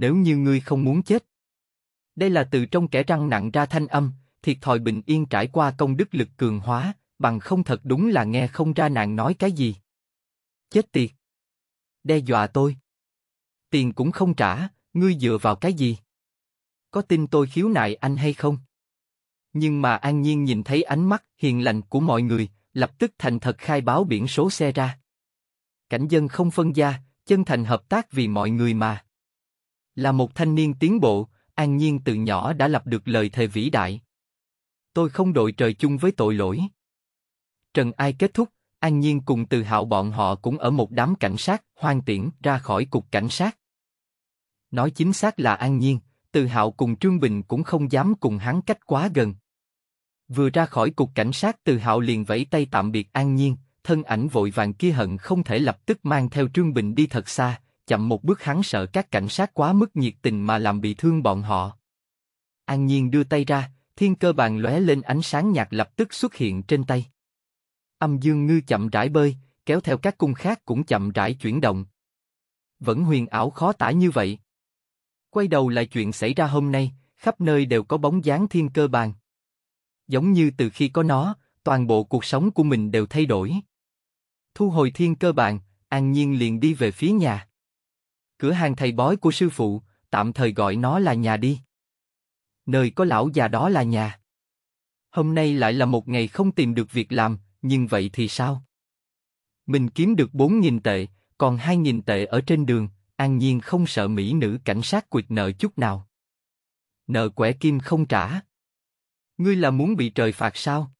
Nếu như ngươi không muốn chết. Đây là từ trong kẻ răng nặng ra thanh âm, thiệt thòi bình yên trải qua công đức lực cường hóa, bằng không thật đúng là nghe không ra nàng nói cái gì. Chết tiệt. Đe dọa tôi. Tiền cũng không trả, ngươi dựa vào cái gì? Có tin tôi khiếu nại anh hay không? Nhưng mà An Nhiên nhìn thấy ánh mắt hiền lành của mọi người, lập tức thành thật khai báo biển số xe ra. Cảnh dân không phân gia, chân thành hợp tác vì mọi người mà. Là một thanh niên tiến bộ, An Nhiên từ nhỏ đã lập được lời thề vĩ đại. Tôi không đội trời chung với tội lỗi. Trần Ai kết thúc, An Nhiên cùng Từ Hạo bọn họ cũng ở một đám cảnh sát, hoang tiễn ra khỏi cục cảnh sát. Nói chính xác là An Nhiên, Từ Hạo cùng Trương Bình cũng không dám cùng hắn cách quá gần. Vừa ra khỏi cục cảnh sát Từ Hạo liền vẫy tay tạm biệt An Nhiên, thân ảnh vội vàng kia hận không thể lập tức mang theo Trương Bình đi thật xa, chậm một bước hắn sợ các cảnh sát quá mức nhiệt tình mà làm bị thương bọn họ. An Nhiên đưa tay ra, thiên cơ bàn lóe lên ánh sáng nhạt lập tức xuất hiện trên tay. Âm dương ngư chậm rãi bơi, kéo theo các cung khác cũng chậm rãi chuyển động. Vẫn huyền ảo khó tả như vậy. Quay đầu lại chuyện xảy ra hôm nay, khắp nơi đều có bóng dáng thiên cơ bàn. Giống như từ khi có nó, toàn bộ cuộc sống của mình đều thay đổi. Thu hồi thiên cơ bàn, An Nhiên liền đi về phía nhà. Cửa hàng thầy bói của sư phụ, tạm thời gọi nó là nhà đi. Nơi có lão già đó là nhà. Hôm nay lại là một ngày không tìm được việc làm, nhưng vậy thì sao? Mình kiếm được 4.000 tệ, còn 2.000 tệ ở trên đường, an nhiên không sợ mỹ nữ cảnh sát quyệt nợ chút nào. Nợ quẻ kim không trả. Ngươi là muốn bị trời phạt sao?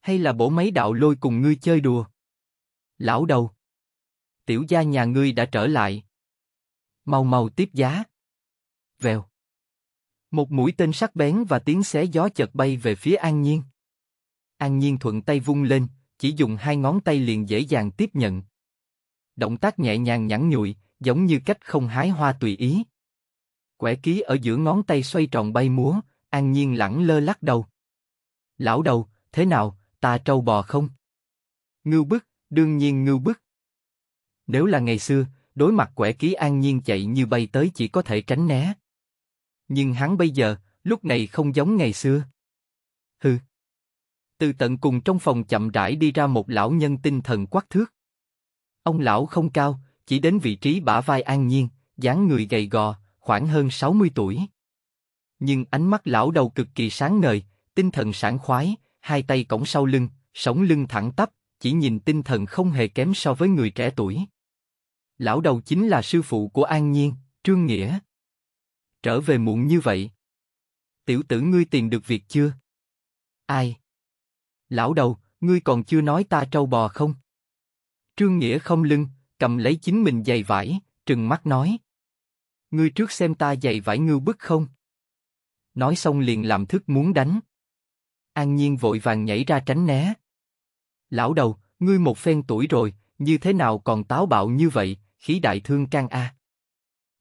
Hay là bổ mấy đạo lôi cùng ngươi chơi đùa? Lão đầu. Tiểu gia nhà ngươi đã trở lại. Mau mau tiếp giá. Vèo. Một mũi tên sắc bén và tiếng xé gió chợt bay về phía An Nhiên. An Nhiên thuận tay vung lên, chỉ dùng hai ngón tay liền dễ dàng tiếp nhận. Động tác nhẹ nhàng nhẵn nhụi, giống như cách không hái hoa tùy ý. Quẻ ký ở giữa ngón tay xoay tròn bay múa, An Nhiên lẳng lơ lắc đầu. Lão đầu, thế nào, ta trâu bò không? Ngưu bức, đương nhiên ngưu bức. Nếu là ngày xưa, đối mặt quẻ ký An Nhiên chạy như bay tới chỉ có thể tránh né. Nhưng hắn bây giờ, lúc này không giống ngày xưa. Hừ. Từ tận cùng trong phòng chậm rãi đi ra một lão nhân tinh thần quắc thước. Ông lão không cao, chỉ đến vị trí bả vai an nhiên, dáng người gầy gò, khoảng hơn 60 tuổi. Nhưng ánh mắt lão đầu cực kỳ sáng ngời, tinh thần sảng khoái, hai tay cổng sau lưng, sống lưng thẳng tắp, chỉ nhìn tinh thần không hề kém so với người trẻ tuổi. Lão đầu chính là sư phụ của An Nhiên, Trương Nghĩa. Trở về muộn như vậy. Tiểu tử ngươi tìm được việc chưa? Ai? Lão đầu, ngươi còn chưa nói ta trâu bò không? Trương Nghĩa không lưng, cầm lấy chính mình giày vải, trừng mắt nói. Ngươi trước xem ta giày vải ngưu bức không? Nói xong liền làm thức muốn đánh. An Nhiên vội vàng nhảy ra tránh né. Lão đầu, ngươi một phen tuổi rồi, như thế nào còn táo bạo như vậy, khí đại thương can a.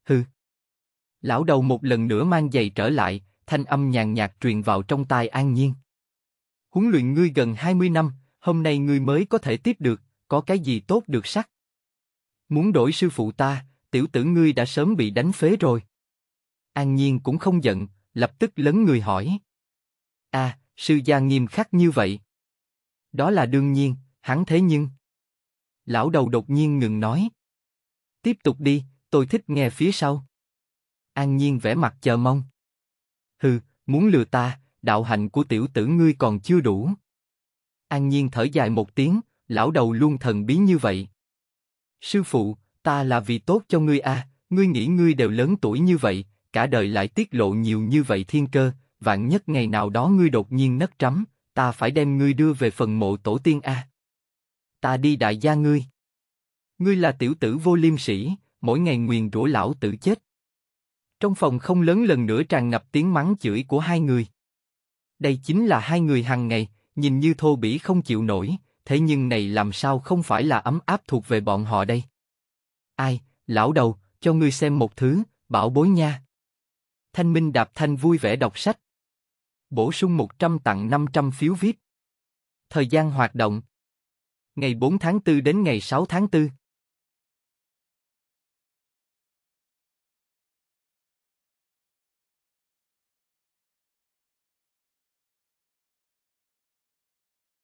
Hừ. Lão đầu một lần nữa mang giày trở lại, thanh âm nhàn nhạt truyền vào trong tai An Nhiên. Huấn luyện ngươi gần 20 năm, hôm nay ngươi mới có thể tiếp được, có cái gì tốt được sắc? Muốn đổi sư phụ ta, tiểu tử ngươi đã sớm bị đánh phế rồi. An Nhiên cũng không giận, lập tức lớn người hỏi. À, sư gia nghiêm khắc như vậy. Đó là đương nhiên, hắn thế nhưng. Lão đầu đột nhiên ngừng nói. Tiếp tục đi, tôi thích nghe phía sau. An Nhiên vẻ mặt chờ mong. Hừ, muốn lừa ta, đạo hạnh của tiểu tử ngươi còn chưa đủ. An Nhiên thở dài một tiếng, lão đầu luôn thần bí như vậy. Sư phụ, ta là vì tốt cho ngươi a, ngươi nghĩ ngươi đều lớn tuổi như vậy, cả đời lại tiết lộ nhiều như vậy thiên cơ, vạn nhất ngày nào đó ngươi đột nhiên nấc trắm, ta phải đem ngươi đưa về phần mộ tổ tiên a. Ta đi đại gia ngươi. Ngươi là tiểu tử vô liêm sỉ, mỗi ngày nguyền rủa lão tử chết. Trong phòng không lớn lần nữa tràn ngập tiếng mắng chửi của hai người. Đây chính là hai người hàng ngày, nhìn như thô bỉ không chịu nổi, thế nhưng này làm sao không phải là ấm áp thuộc về bọn họ đây? Ai, lão đầu, cho ngươi xem một thứ, bảo bối nha. Thanh Minh Đạp Thanh vui vẻ đọc sách. Bổ sung 100 tặng 500 phiếu VIP. Thời gian hoạt động. Ngày 4 tháng 4 đến ngày 6 tháng 4.